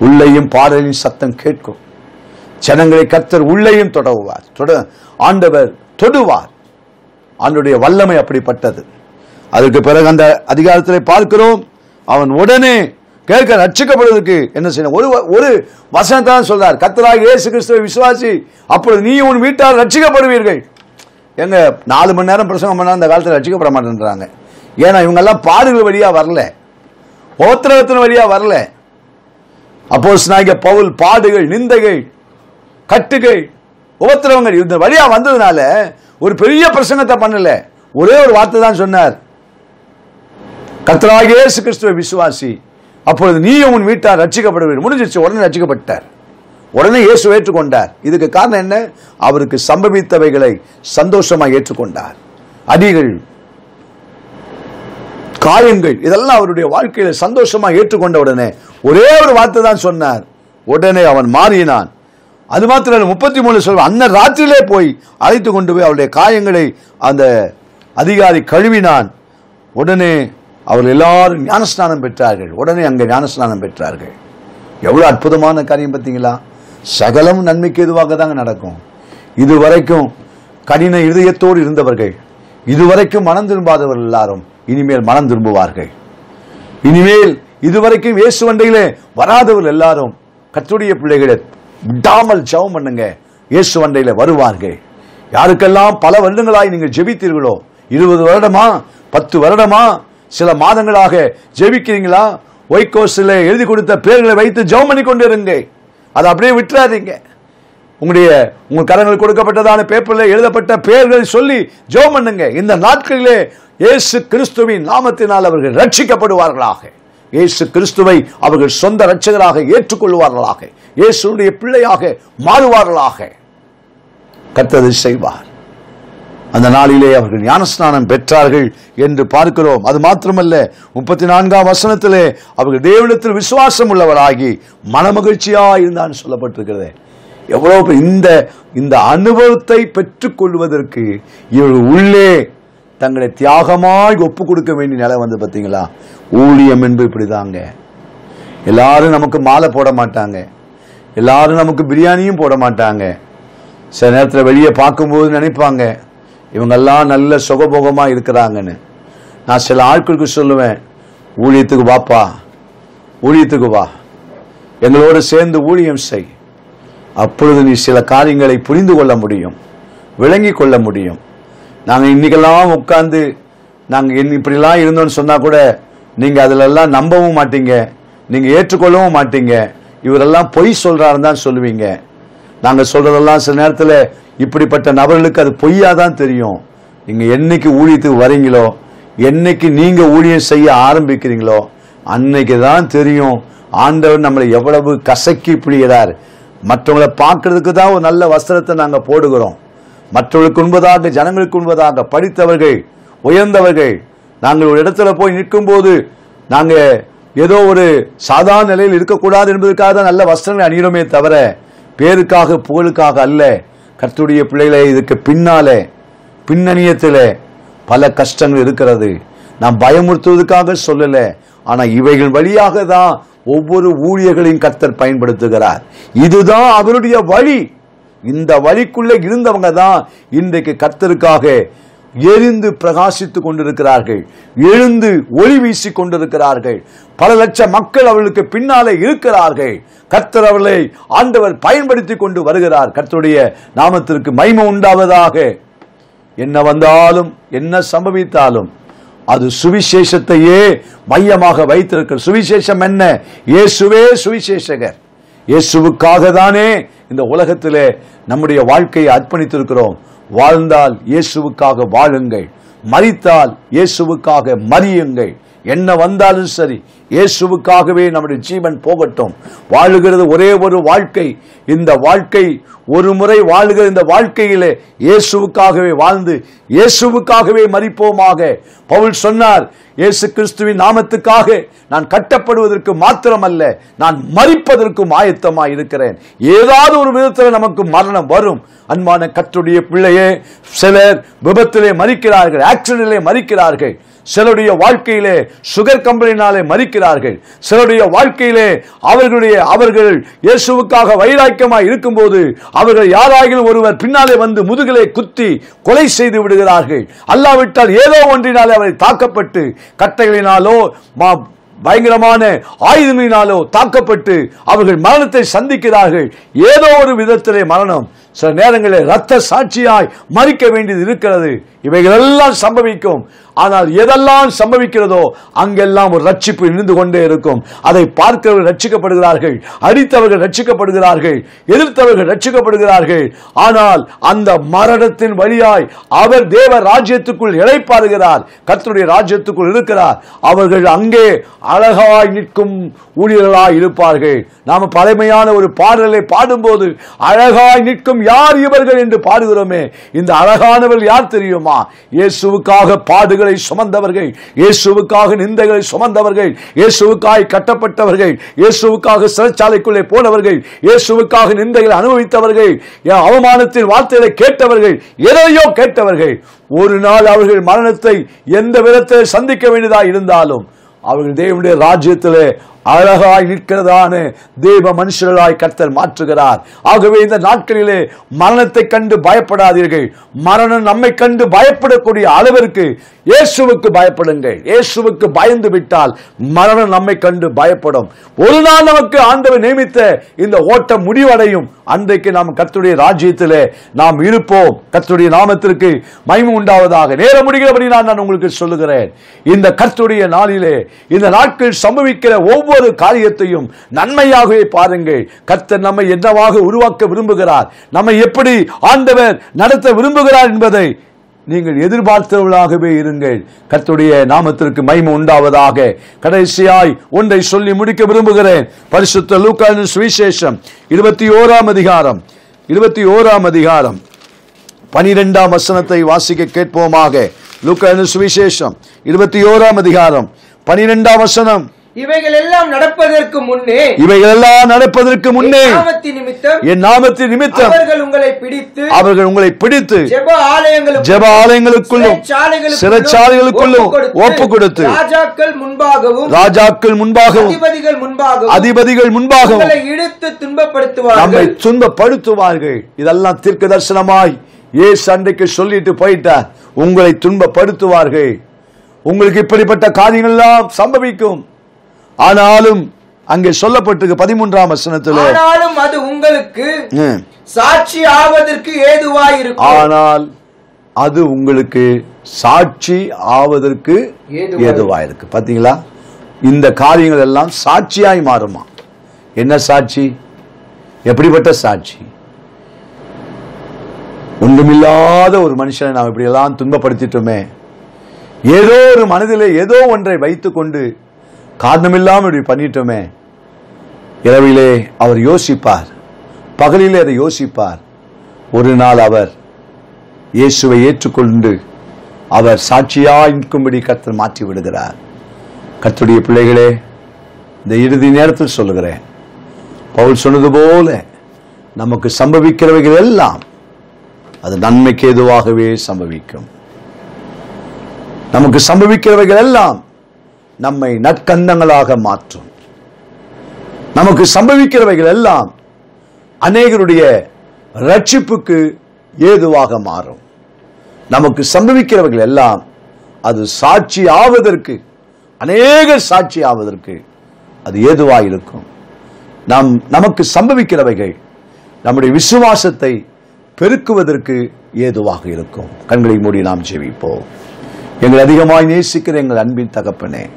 உள்ளேயும் பாடலின் சத்தம் கேட்கும். ஜனங்களை கர்த்தர் உள்ளேயும் தொடவுவார். தொட ஆண்டவர் தொடுவார். ஆண்டுடைய வல்லமை அப்படிப்பட்டது. அதுக்கு பிறகு அந்த அதிகாரத்தில் பார்க்கிறோம் அவன் உடனே கேட்க ரட்சிக்கப்படுவதற்கு என்ன செய்யணும்? ஒரு ஒரு வசனத்தான் சொல்றார். கத்தராக இயேசு கிறிஸ்துவை விசுவாசி அப்பொழுது நீ உன் வீட்டார் ரட்சிக்கப்படுவீர்கள். எங்க நாலு மணி நேரம் பிரசங்கம் பண்ணா அந்த காலத்தில் ரட்சிக்கப்பட மாட்டேன்றாங்க. ஏன்னா இவங்கெல்லாம் பாடுகள் வழியா வரல. ஓத்திரத்தின் வழியா வரல. அப்போஸ் நாயக பவுல் பாடுகள் நிந்தைகள் கட்டுகள் உபத்திரவங்கள் இந்த வழியா வந்ததுனால ஒரு பெரிய பிரசங்கத்தை பண்ணல. ஒரே ஒரு வார்த்தை தான் சொன்னார். கர்த்தராகிய இயேசு கிறிஸ்துவை விசுவாசி அப்பொழுது நீ உன் வீட்டார் ரட்சிக்கப்படுவீர் முடிஞ்சிச்சு உடனே ரட்சிக்கப்பட்டார் உடனே இயேசு ஏற்றுக்கொண்டார். இதுக்கு காரணம் என்ன? அவருக்கு சம்பவித்தவைகளை சந்தோஷமாக ஏற்றுக்கொண்டார். அடிகள் காயங்கள் இதெல்லாம் அவருடைய வாழ்க்கையில சந்தோஷமா ஏற்றுக்கொண்ட உடனே ஒரே ஒரு வார்த்தை தான் சொன்னார். உடனே அவன் மாறினான். அது மாத்திரம் முப்பத்தி மூணு சொல்வ அன்ன ராத்திரியிலே போய் அழைத்து கொண்டு போய் அவருடைய காயங்களை அந்த அதிகாரி கழுவினான். உடனே அவர் எல்லாரும் ஞானஸ்நானம் பெற்றார்கள். உடனே அங்கே ஞானஸ்நானம் பெற்றார்கள். எவ்வளோ அற்புதமான காரியம் பார்த்தீங்களா? சகலம் நன்மைக்கு எதுவாக தாங்க நடக்கும். இதுவரைக்கும் கடின இதயத்தோடு இருந்தவர்கள் இதுவரைக்கும் மனம் திரும்பாதவர்கள் எல்லாரும் இனிமேல் மனம் திரும்புவார்கள். இனிமேல் இதுவரைக்கும் இயேசு வண்டையிலே வராதவர்கள் எல்லாரும் கத்துடைய பிள்ளைகளை விடாமல் ஜெபம் பண்ணுங்க. இயேசு வண்டையில வருவார்கள். யாருக்கெல்லாம் பல வருடங்களாய் நீங்கள் ஜெபித்தீர்களோ இருபது வருடமா பத்து வருடமா சில மாதங்களாக ஜெபிக்கிறீங்களா? ஒய்கோஸில் எழுதி கொடுத்த பேர்களை வைத்து ஜெபம் பண்ணி கொண்டு இருங்க. அதை அப்படியே விட்டுறாதீங்க. உங்களுடைய உங்கள் கரங்கள் கொடுக்கப்பட்டதான பேப்பரில் எழுதப்பட்ட பெயர்களை சொல்லி ஜெபம் பண்ணுங்க. இந்த நாட்களிலே இயேசு கிறிஸ்துவின் நாமத்தினால் அவர்கள் ரட்சிக்கப்படுவார்களாக இயேசு கிறிஸ்துவை அவர்கள் சொந்த ரட்சகராக ஏற்றுக்கொள்வார்களாக. இயேசுடைய பிள்ளையாக மாறுவார்களாக. கத்தது செய்வார். அந்த நாளிலே அவர்கள் ஞானஸ்நானம் பெற்றார்கள் என்று பார்க்கிறோம். அது மாத்திரமல்ல முப்பத்தி நான்காம் வசனத்திலே அவர்கள் தேவனத்தில் விசுவாசம் உள்ளவராகி மனமகிழ்ச்சியா இருந்தான்னு சொல்லப்பட்டிருக்கிறது. எவ்வளவு இந்த இந்த அனுபவத்தை பெற்றுக்கொள்வதற்கு இவர்கள் உள்ளே தங்களை தியாகமாய் ஒப்பு கொடுக்க வேண்டிய நிலை வந்து பார்த்தீங்களா ஊழியம் என்பது இப்படிதாங்க. எல்லாரும் நமக்கு மாலை போட மாட்டாங்க. எல்லாரும் நமக்கு பிரியாணியும் போட மாட்டாங்க. சில நேரத்தில் வெளியே பார்க்கும்போது நினைப்பாங்க இவங்கெல்லாம் நல்ல சுகபோகமாக இருக்கிறாங்கன்னு. நான் சில ஆட்களுக்கு சொல்லுவேன் ஊழியத்துக்கு வாப்பா ஊழியத்துக்கு வா. எங்களோடு சேர்ந்து ஊழியம் செய். அப்பொழுது நீ சில காரியங்களை புரிந்து கொள்ள முடியும் விளங்கி கொள்ள முடியும். நாங்கள் இன்னைக்கெல்லாம் உட்கார்ந்து நாங்கள் இப்படிலாம் இருந்தோம்னு சொன்னால் கூட நீங்கள் அதிலெல்லாம் நம்பவும் மாட்டீங்க. நீங்கள் ஏற்றுக்கொள்ளவும் மாட்டீங்க. இவரெல்லாம் பொய் சொல்கிறாருன்னு தான் சொல்லுவீங்க. நாங்கள் சொல்றதெல்லாம் சில நேரத்தில் இப்படிப்பட்ட நபர்களுக்கு அது பொய்யா தான் தெரியும். நீங்கள் என்னைக்கு ஊழியத்துக்கு வரீங்களோ என்னைக்கு நீங்கள் ஊழியம் செய்ய ஆரம்பிக்கிறீங்களோ அன்னைக்கு தான் தெரியும் ஆண்டவர் நம்மளை எவ்வளவு கசக்கி பிடிகிறார் மற்றவங்களை பார்க்கறதுக்கு தான் ஒரு நல்ல வஸ்திரத்தை நாங்கள் போடுகிறோம். மற்றவர்களுக்கு உண்பதாக ஜனங்களுக்கு உண்பதாக படித்தவர்கள் உயர்ந்தவர்கள் நாங்கள் ஒரு இடத்துல போய் நிற்கும் போது நாங்கள் ஏதோ ஒரு சாதாரண நிலையில் இருக்கக்கூடாது என்பதற்காக தான் நல்ல வஸ்திரங்களை அணிகிறோமே தவிர பேருக்காக புகழுக்காக அல்ல. கர்த்துடைய பிள்ளைகளை இதுக்கு பின்னாலே பின்னணியத்தில் பல கஷ்டங்கள் இருக்கிறது. நான் பயமுறுத்துவதற்காக சொல்லல ஆனால் இவைகள் வழியாக தான் ஒவ்வொரு ஊழியர்களையும் கர்த்தர் பயன்படுத்துகிறார். இதுதான் அவருடைய வழி. இந்த வழிக்குள்ளே இருந்தவங்க தான் இன்றைக்கு கர்த்தருக்காக எரிந்து பிரகாசித்துக் கொண்டிருக்கிறார்கள். எழுந்து ஒளி வீசிக் கொண்டிருக்கிறார்கள். பல லட்சம் மக்கள் அவர்களுக்கு பின்னாலே இருக்கிறார்கள். கர்த்தர் அவர்களை ஆண்டவர் பயன்படுத்தி கொண்டு வருகிறார். கர்த்தருடைய நாமத்திற்கு மைம உண்டாவதாக. என்ன வந்தாலும் என்ன சம்பவித்தாலும் அது சுவிசேஷத்தையே மையமாக வைத்திருக்கிற சுவிசேஷம் என்ன? இயேசுவே சுவிசேஷகர். இயேசுவுக்காக தானே இந்த உலகத்திலே நம்முடைய வாழ்க்கையை அர்ப்பணித்திருக்கிறோம். வாழ்ந்தால் இயேசுவுக்காக வாழுங்கள். மறித்தால் இயேசுவுக்காக மறியுங்கள் என்ன வந்தாலும் சரி இயேசுவுக்காகவே நம்முடைய ஜீவன் போகட்டும். வாழுகிறது ஒரே ஒரு வாழ்க்கை. இந்த வாழ்க்கை ஒரு முறை வாழுகிற இந்த வாழ்க்கையிலே இயேசுவுக்காகவே வாழ்ந்து இயேசுவுக்காகவே மறிப்போமாக பவுல் சொன்னார் இயேசு கிறிஸ்துவின் நாமத்துக்காக நான் கட்டப்படுவதற்கு மாத்திரமல்ல நான் மறிப்பதற்கும் ஆயத்தமாக இருக்கிறேன். ஏதாவது ஒரு விதத்தில் நமக்கு மரணம் வரும். அன்பான கற்றுடைய பிள்ளையே சிலர் விபத்திலே மறிக்கிறார்கள் ஆக்சிடென்டிலே மறிக்கிறார்கள் சிலருடைய வாழ்க்கையிலே சுகர் கம்பெனினாலே மறிக்கிறார்கள். சிலருடைய வாழ்க்கையிலே அவர்களுடைய அவர்கள் இயேசுவுக்காக வைராக்கியமாய் இருக்கும்போது அவர்கள் யாராகிலும் ஒருவர் பின்னாலே வந்து முதுகிலே குத்தி கொலை செய்து விடுகிறார்கள். அல்லாவிட்டால் ஏதோ ஒன்றினாலே அவரை தாக்கப்பட்டு கட்டைகளினாலோ பயங்கரமான ஆயுதங்களினாலோ தாக்கப்பட்டு அவர்கள் மரணத்தை சந்திக்கிறார்கள். ஏதோ ஒரு விதத்திலே மரணம். சில நேரங்களில் ரத்த சாட்சியாய் மறிக்க வேண்டியது இருக்கிறது. இவைகள் எல்லாம் சம்பவிக்கும். ஆனால் எதெல்லாம் சம்பவிக்கிறதோ அங்கெல்லாம் ஒரு ரட்சிப்பு இருந்து கொண்டே இருக்கும். அதை பார்க்கிறவர்கள் ரட்சிக்கப்படுகிறார்கள் அடித்தவர்கள் ரட்சிக்கப்படுகிறார்கள் எதிர்த்தவர்கள் ரட்சிக்கப்படுகிறார்கள். ஆனால் அந்த மரணத்தின் வழியாய் அவர் தேவ ராஜ்யத்துக்குள் இழைப்பாருகிறார் கத்தருடைய ராஜ்யத்துக்குள் இருக்கிறார். அவர்கள் அங்கே அழகாய் நிற்கும் ஊழியர்களாய் இருப்பார்கள். நாம பழமையான ஒரு பாடலை பாடும்போது அழகாய் நிற்கும் யார் இவர்கள் என்று பாடுகிறோமே. இந்த அழகானவர்கள் யார் தெரியுமா? இயேசுவுக்காக பாடுகள் நிந்தைகளை சுமந்தவர்கள் இயேசுவுக்காக நிந்தைகளை சுமந்தவர்கள் இயேசுவுக்காய் கட்டப்பட்டவர்கள் இயேசுவுக்காக சிறைச்சாலைக்குள்ளே போனவர்கள் இயேசுவுக்காக நிந்தைகளை அனுபவித்தவர்கள் அவமானத்தின் வார்த்தைகளை கேட்டவர்கள் எதையோ கேட்டவர்கள் ஒரு நாள் அவர்கள் மரணத்தை எந்த விதத்தில் சந்திக்க வேண்டியதாக இருந்தாலும் அவர்கள் தேவனுடைய ராஜ்யத்திலே அழகாய் நிற்கிறதான தேவ மனுஷர்களாய் கர்த்தர் மாற்றுகிறார். ஆகவே இந்த நாட்களிலே மரணத்தை கண்டு பயப்படாதீர்கள். மரணம் நம்மை கண்டு பயப்படக்கூடிய அளவிற்கு இயேசுவுக்கு பயப்படுங்கள். இயேசுவுக்கு பயந்து விட்டால் மரணம் நம்மை கண்டு பயப்படும். ஒரு நாள் நமக்கு ஆண்டவர் நியமித்த இந்த ஓட்டம் முடிவடையும். அன்றைக்கு நாம் கத்துடைய ராஜ்யத்திலே நாம் இருப்போம். கத்துடைய நாமத்திற்கு மகிமை உண்டாவதாக. நேரம் முடிகிறபடி நான் நான் உங்களுக்கு சொல்லுகிறேன். இந்த கத்துடைய நாளிலே இந்த நாட்கள் சம்பவிக்கிற ஒவ்வொரு ஒவ்வொரு காரியத்தையும் நன்மையாகவே பாருங்கள். கர்த்தர் நம்மை என்னவாக உருவாக்க விரும்புகிறார்? நம்மை எப்படி ஆண்டவர் நடத்த விரும்புகிறார் என்பதை நீங்கள் எதிர்பார்த்தவர்களாகவே இருங்கள். கர்த்துடைய நாமத்திற்கு மைமை உண்டாவதாக. கடைசியாய் ஒன்றை சொல்லி முடிக்க விரும்புகிறேன். பரிசுத்த லூக்கான சுவிசேஷம் இருபத்தி ஓராம் அதிகாரம். இருபத்தி ஓராம் அதிகாரம். பனிரெண்டாம் வசனத்தை வாசிக்க கேட்போமாக. லூக்கான சுவிசேஷம் இருபத்தி ஓராம் அதிகாரம். பனிரெண்டாம் வசனம். இவைகள் எல்லாம் நடப்பதற்கு முன்னே இவைகளெல்லாம் நடப்பதற்கு முன்னே நிமித்தம் என் நாமத்தின் நிமித்தம் அவர்கள் உங்களை பிடித்து அவர்கள் உங்களை பிடித்து ஜெப ஆலயங்களுக்கும் ஜெப ஆலயங்களுக்குள்ளும் சிறைச்சாலைகளுக்குள்ளும் ஒப்பு கொடுத்து ராஜாக்கள் முன்பாகவும் ராஜாக்கள் முன்பாகவும் அதிபதிகள் முன்பாகவும் அதிபதிகள் முன்பாகவும் உங்களை இழுத்து நம்மை துன்பப்படுத்துவார்கள். துன்பப்படுத்துவார்கள் இதெல்லாம் தீர்க்க தரிசனமாய் ஏசு அன்றைக்கு சொல்லிட்டு போயிட்டார் உங்களை துன்பப்படுத்துவார்கள். உங்களுக்கு இப்படிப்பட்ட காரியங்கள் எல்லாம் சம்பவிக்கும். ஆனாலும் அங்கே சொல்லப்பட்டிருக்கு பதிமூன்றாம் வசனத்துல. ஆனாலும் அது உங்களுக்கு. சாட்சி ஆவதற்கு ஏதுவாயிருக்கும். ஆனால் அது உங்களுக்கு சாட்சி ஆவதற்கு ஏதுவாய். ஏதுவா இருக்கு பாத்தீங்களா? இந்த காரியங்கள் எல்லாம் சாட்சியாய் மாறுமா? என்ன சாட்சி? எப்படிப்பட்ட சாட்சி? ஒன்றுமில்லாத ஒரு மனுஷனை நாம் இப்படி எல்லாம் துன்பப்படுத்திட்டோமே. ஏதோ ஒரு மனதிலே ஏதோ ஒன்றை வைத்துக்கொண்டு காரணமில்லாமல் இப்படி பண்ணிட்டோமே. இரவிலே அவர் யோசிப்பார். பகலிலே அதை யோசிப்பார். ஒரு நாள் அவர் இயேசுவை ஏற்றுக்கொண்டு அவர் சாட்சியாக நிற்கும்படி கர்த்தர் மாற்றி விடுகிறார். கத்துடைய பிள்ளைகளே இந்த இறுதி நேரத்தில் சொல்லுகிறேன். பவுல் சொன்னது போல நமக்கு சம்பவிக்கிறவைகள் எல்லாம் அது நன்மைக்கு எதுவாகவே சம்பவிக்கும். நமக்கு சம்பவிக்கிறவைகள் எல்லாம் நம்மை நற்கந்தங்களாக மாற்றும். நமக்கு சம்பவிக்கிறவைகள் எல்லாம் அநேகருடைய ரட்சிப்புக்கு ஏதுவாக மாறும். நமக்கு சம்பவிக்கிறவர்கள் எல்லாம் அது சாட்சி ஆவதற்கு அநேக சாட்சி ஆவதற்கு அது ஏதுவாக இருக்கும். நாம் நமக்கு சம்பவிக்கிறவைகள் நம்முடைய விசுவாசத்தை பெருக்குவதற்கு ஏதுவாக இருக்கும். கண்களை மூடி நாம் ஜெயிப்போம் எங்கள் அதிகமாய் நேசிக்கிற எங்கள் அன்பின் தகப்பனே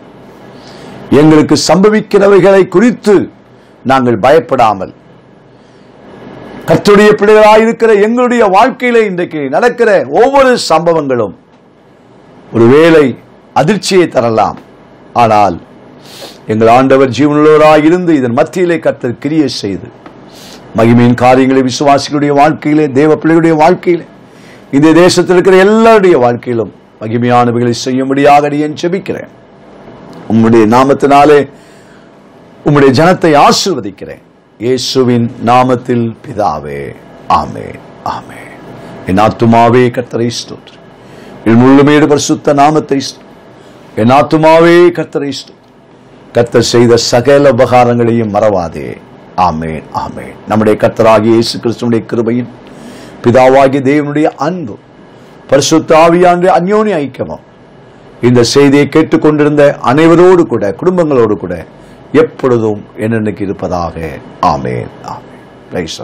எங்களுக்கு சம்பவிக்கிறவைகளை குறித்து நாங்கள் பயப்படாமல் கத்துடைய பிள்ளைகளாயிருக்கிற எங்களுடைய வாழ்க்கையில இன்றைக்கு நடக்கிற ஒவ்வொரு சம்பவங்களும் ஒருவேளை அதிர்ச்சியை தரலாம். ஆனால் எங்கள் ஆண்டவர் ஜீவனுள்ளவராய் இருந்து இதன் மத்தியிலே கர்த்தர் கிரிய செய்து மகிமையின் காரியங்களை விசுவாசிகளுடைய வாழ்க்கையிலே தேவ பிள்ளைகளுடைய வாழ்க்கையிலே இந்த தேசத்தில் இருக்கிற எல்லாருடைய வாழ்க்கையிலும் மகிமையானவைகளை செய்யும்படியாக என் செபிக்கிறேன் உம்முடைய நாமத்தினாலே உம்முடைய ஜனத்தை ஆசிர்வதிக்கிறேன். இயேசுவின் நாமத்தில் பிதாவே ஆமே ஆமே என் ஆத்துமாவே கர்த்தரை ஸ்தோத்ரி என் முழுமையோடு பரிசுத்த நாமத்தை என் ஆத்துமாவே கர்த்தரை ஸ்தோத்திரம். கர்த்தர் செய்த சகல உபகாரங்களையும் மறவாதே. ஆமேன் ஆமேன். நம்முடைய கர்த்தராகிய இயேசு கிறிஸ்துவனுடைய கிருபையும் பிதாவாகிய தேவனுடைய அன்பு பரிசுத்த ஆவியானுடைய அந்யோனி ஐக்கியமும் இந்த செய்தியை கேட்டுக்கொண்டிருந்த அனைவரோடு கூட குடும்பங்களோடு கூட எப்பொழுதும் என்னென்னைக்கு இருப்பதாக. ஆமேன். ஆமேன். பிரைஸ்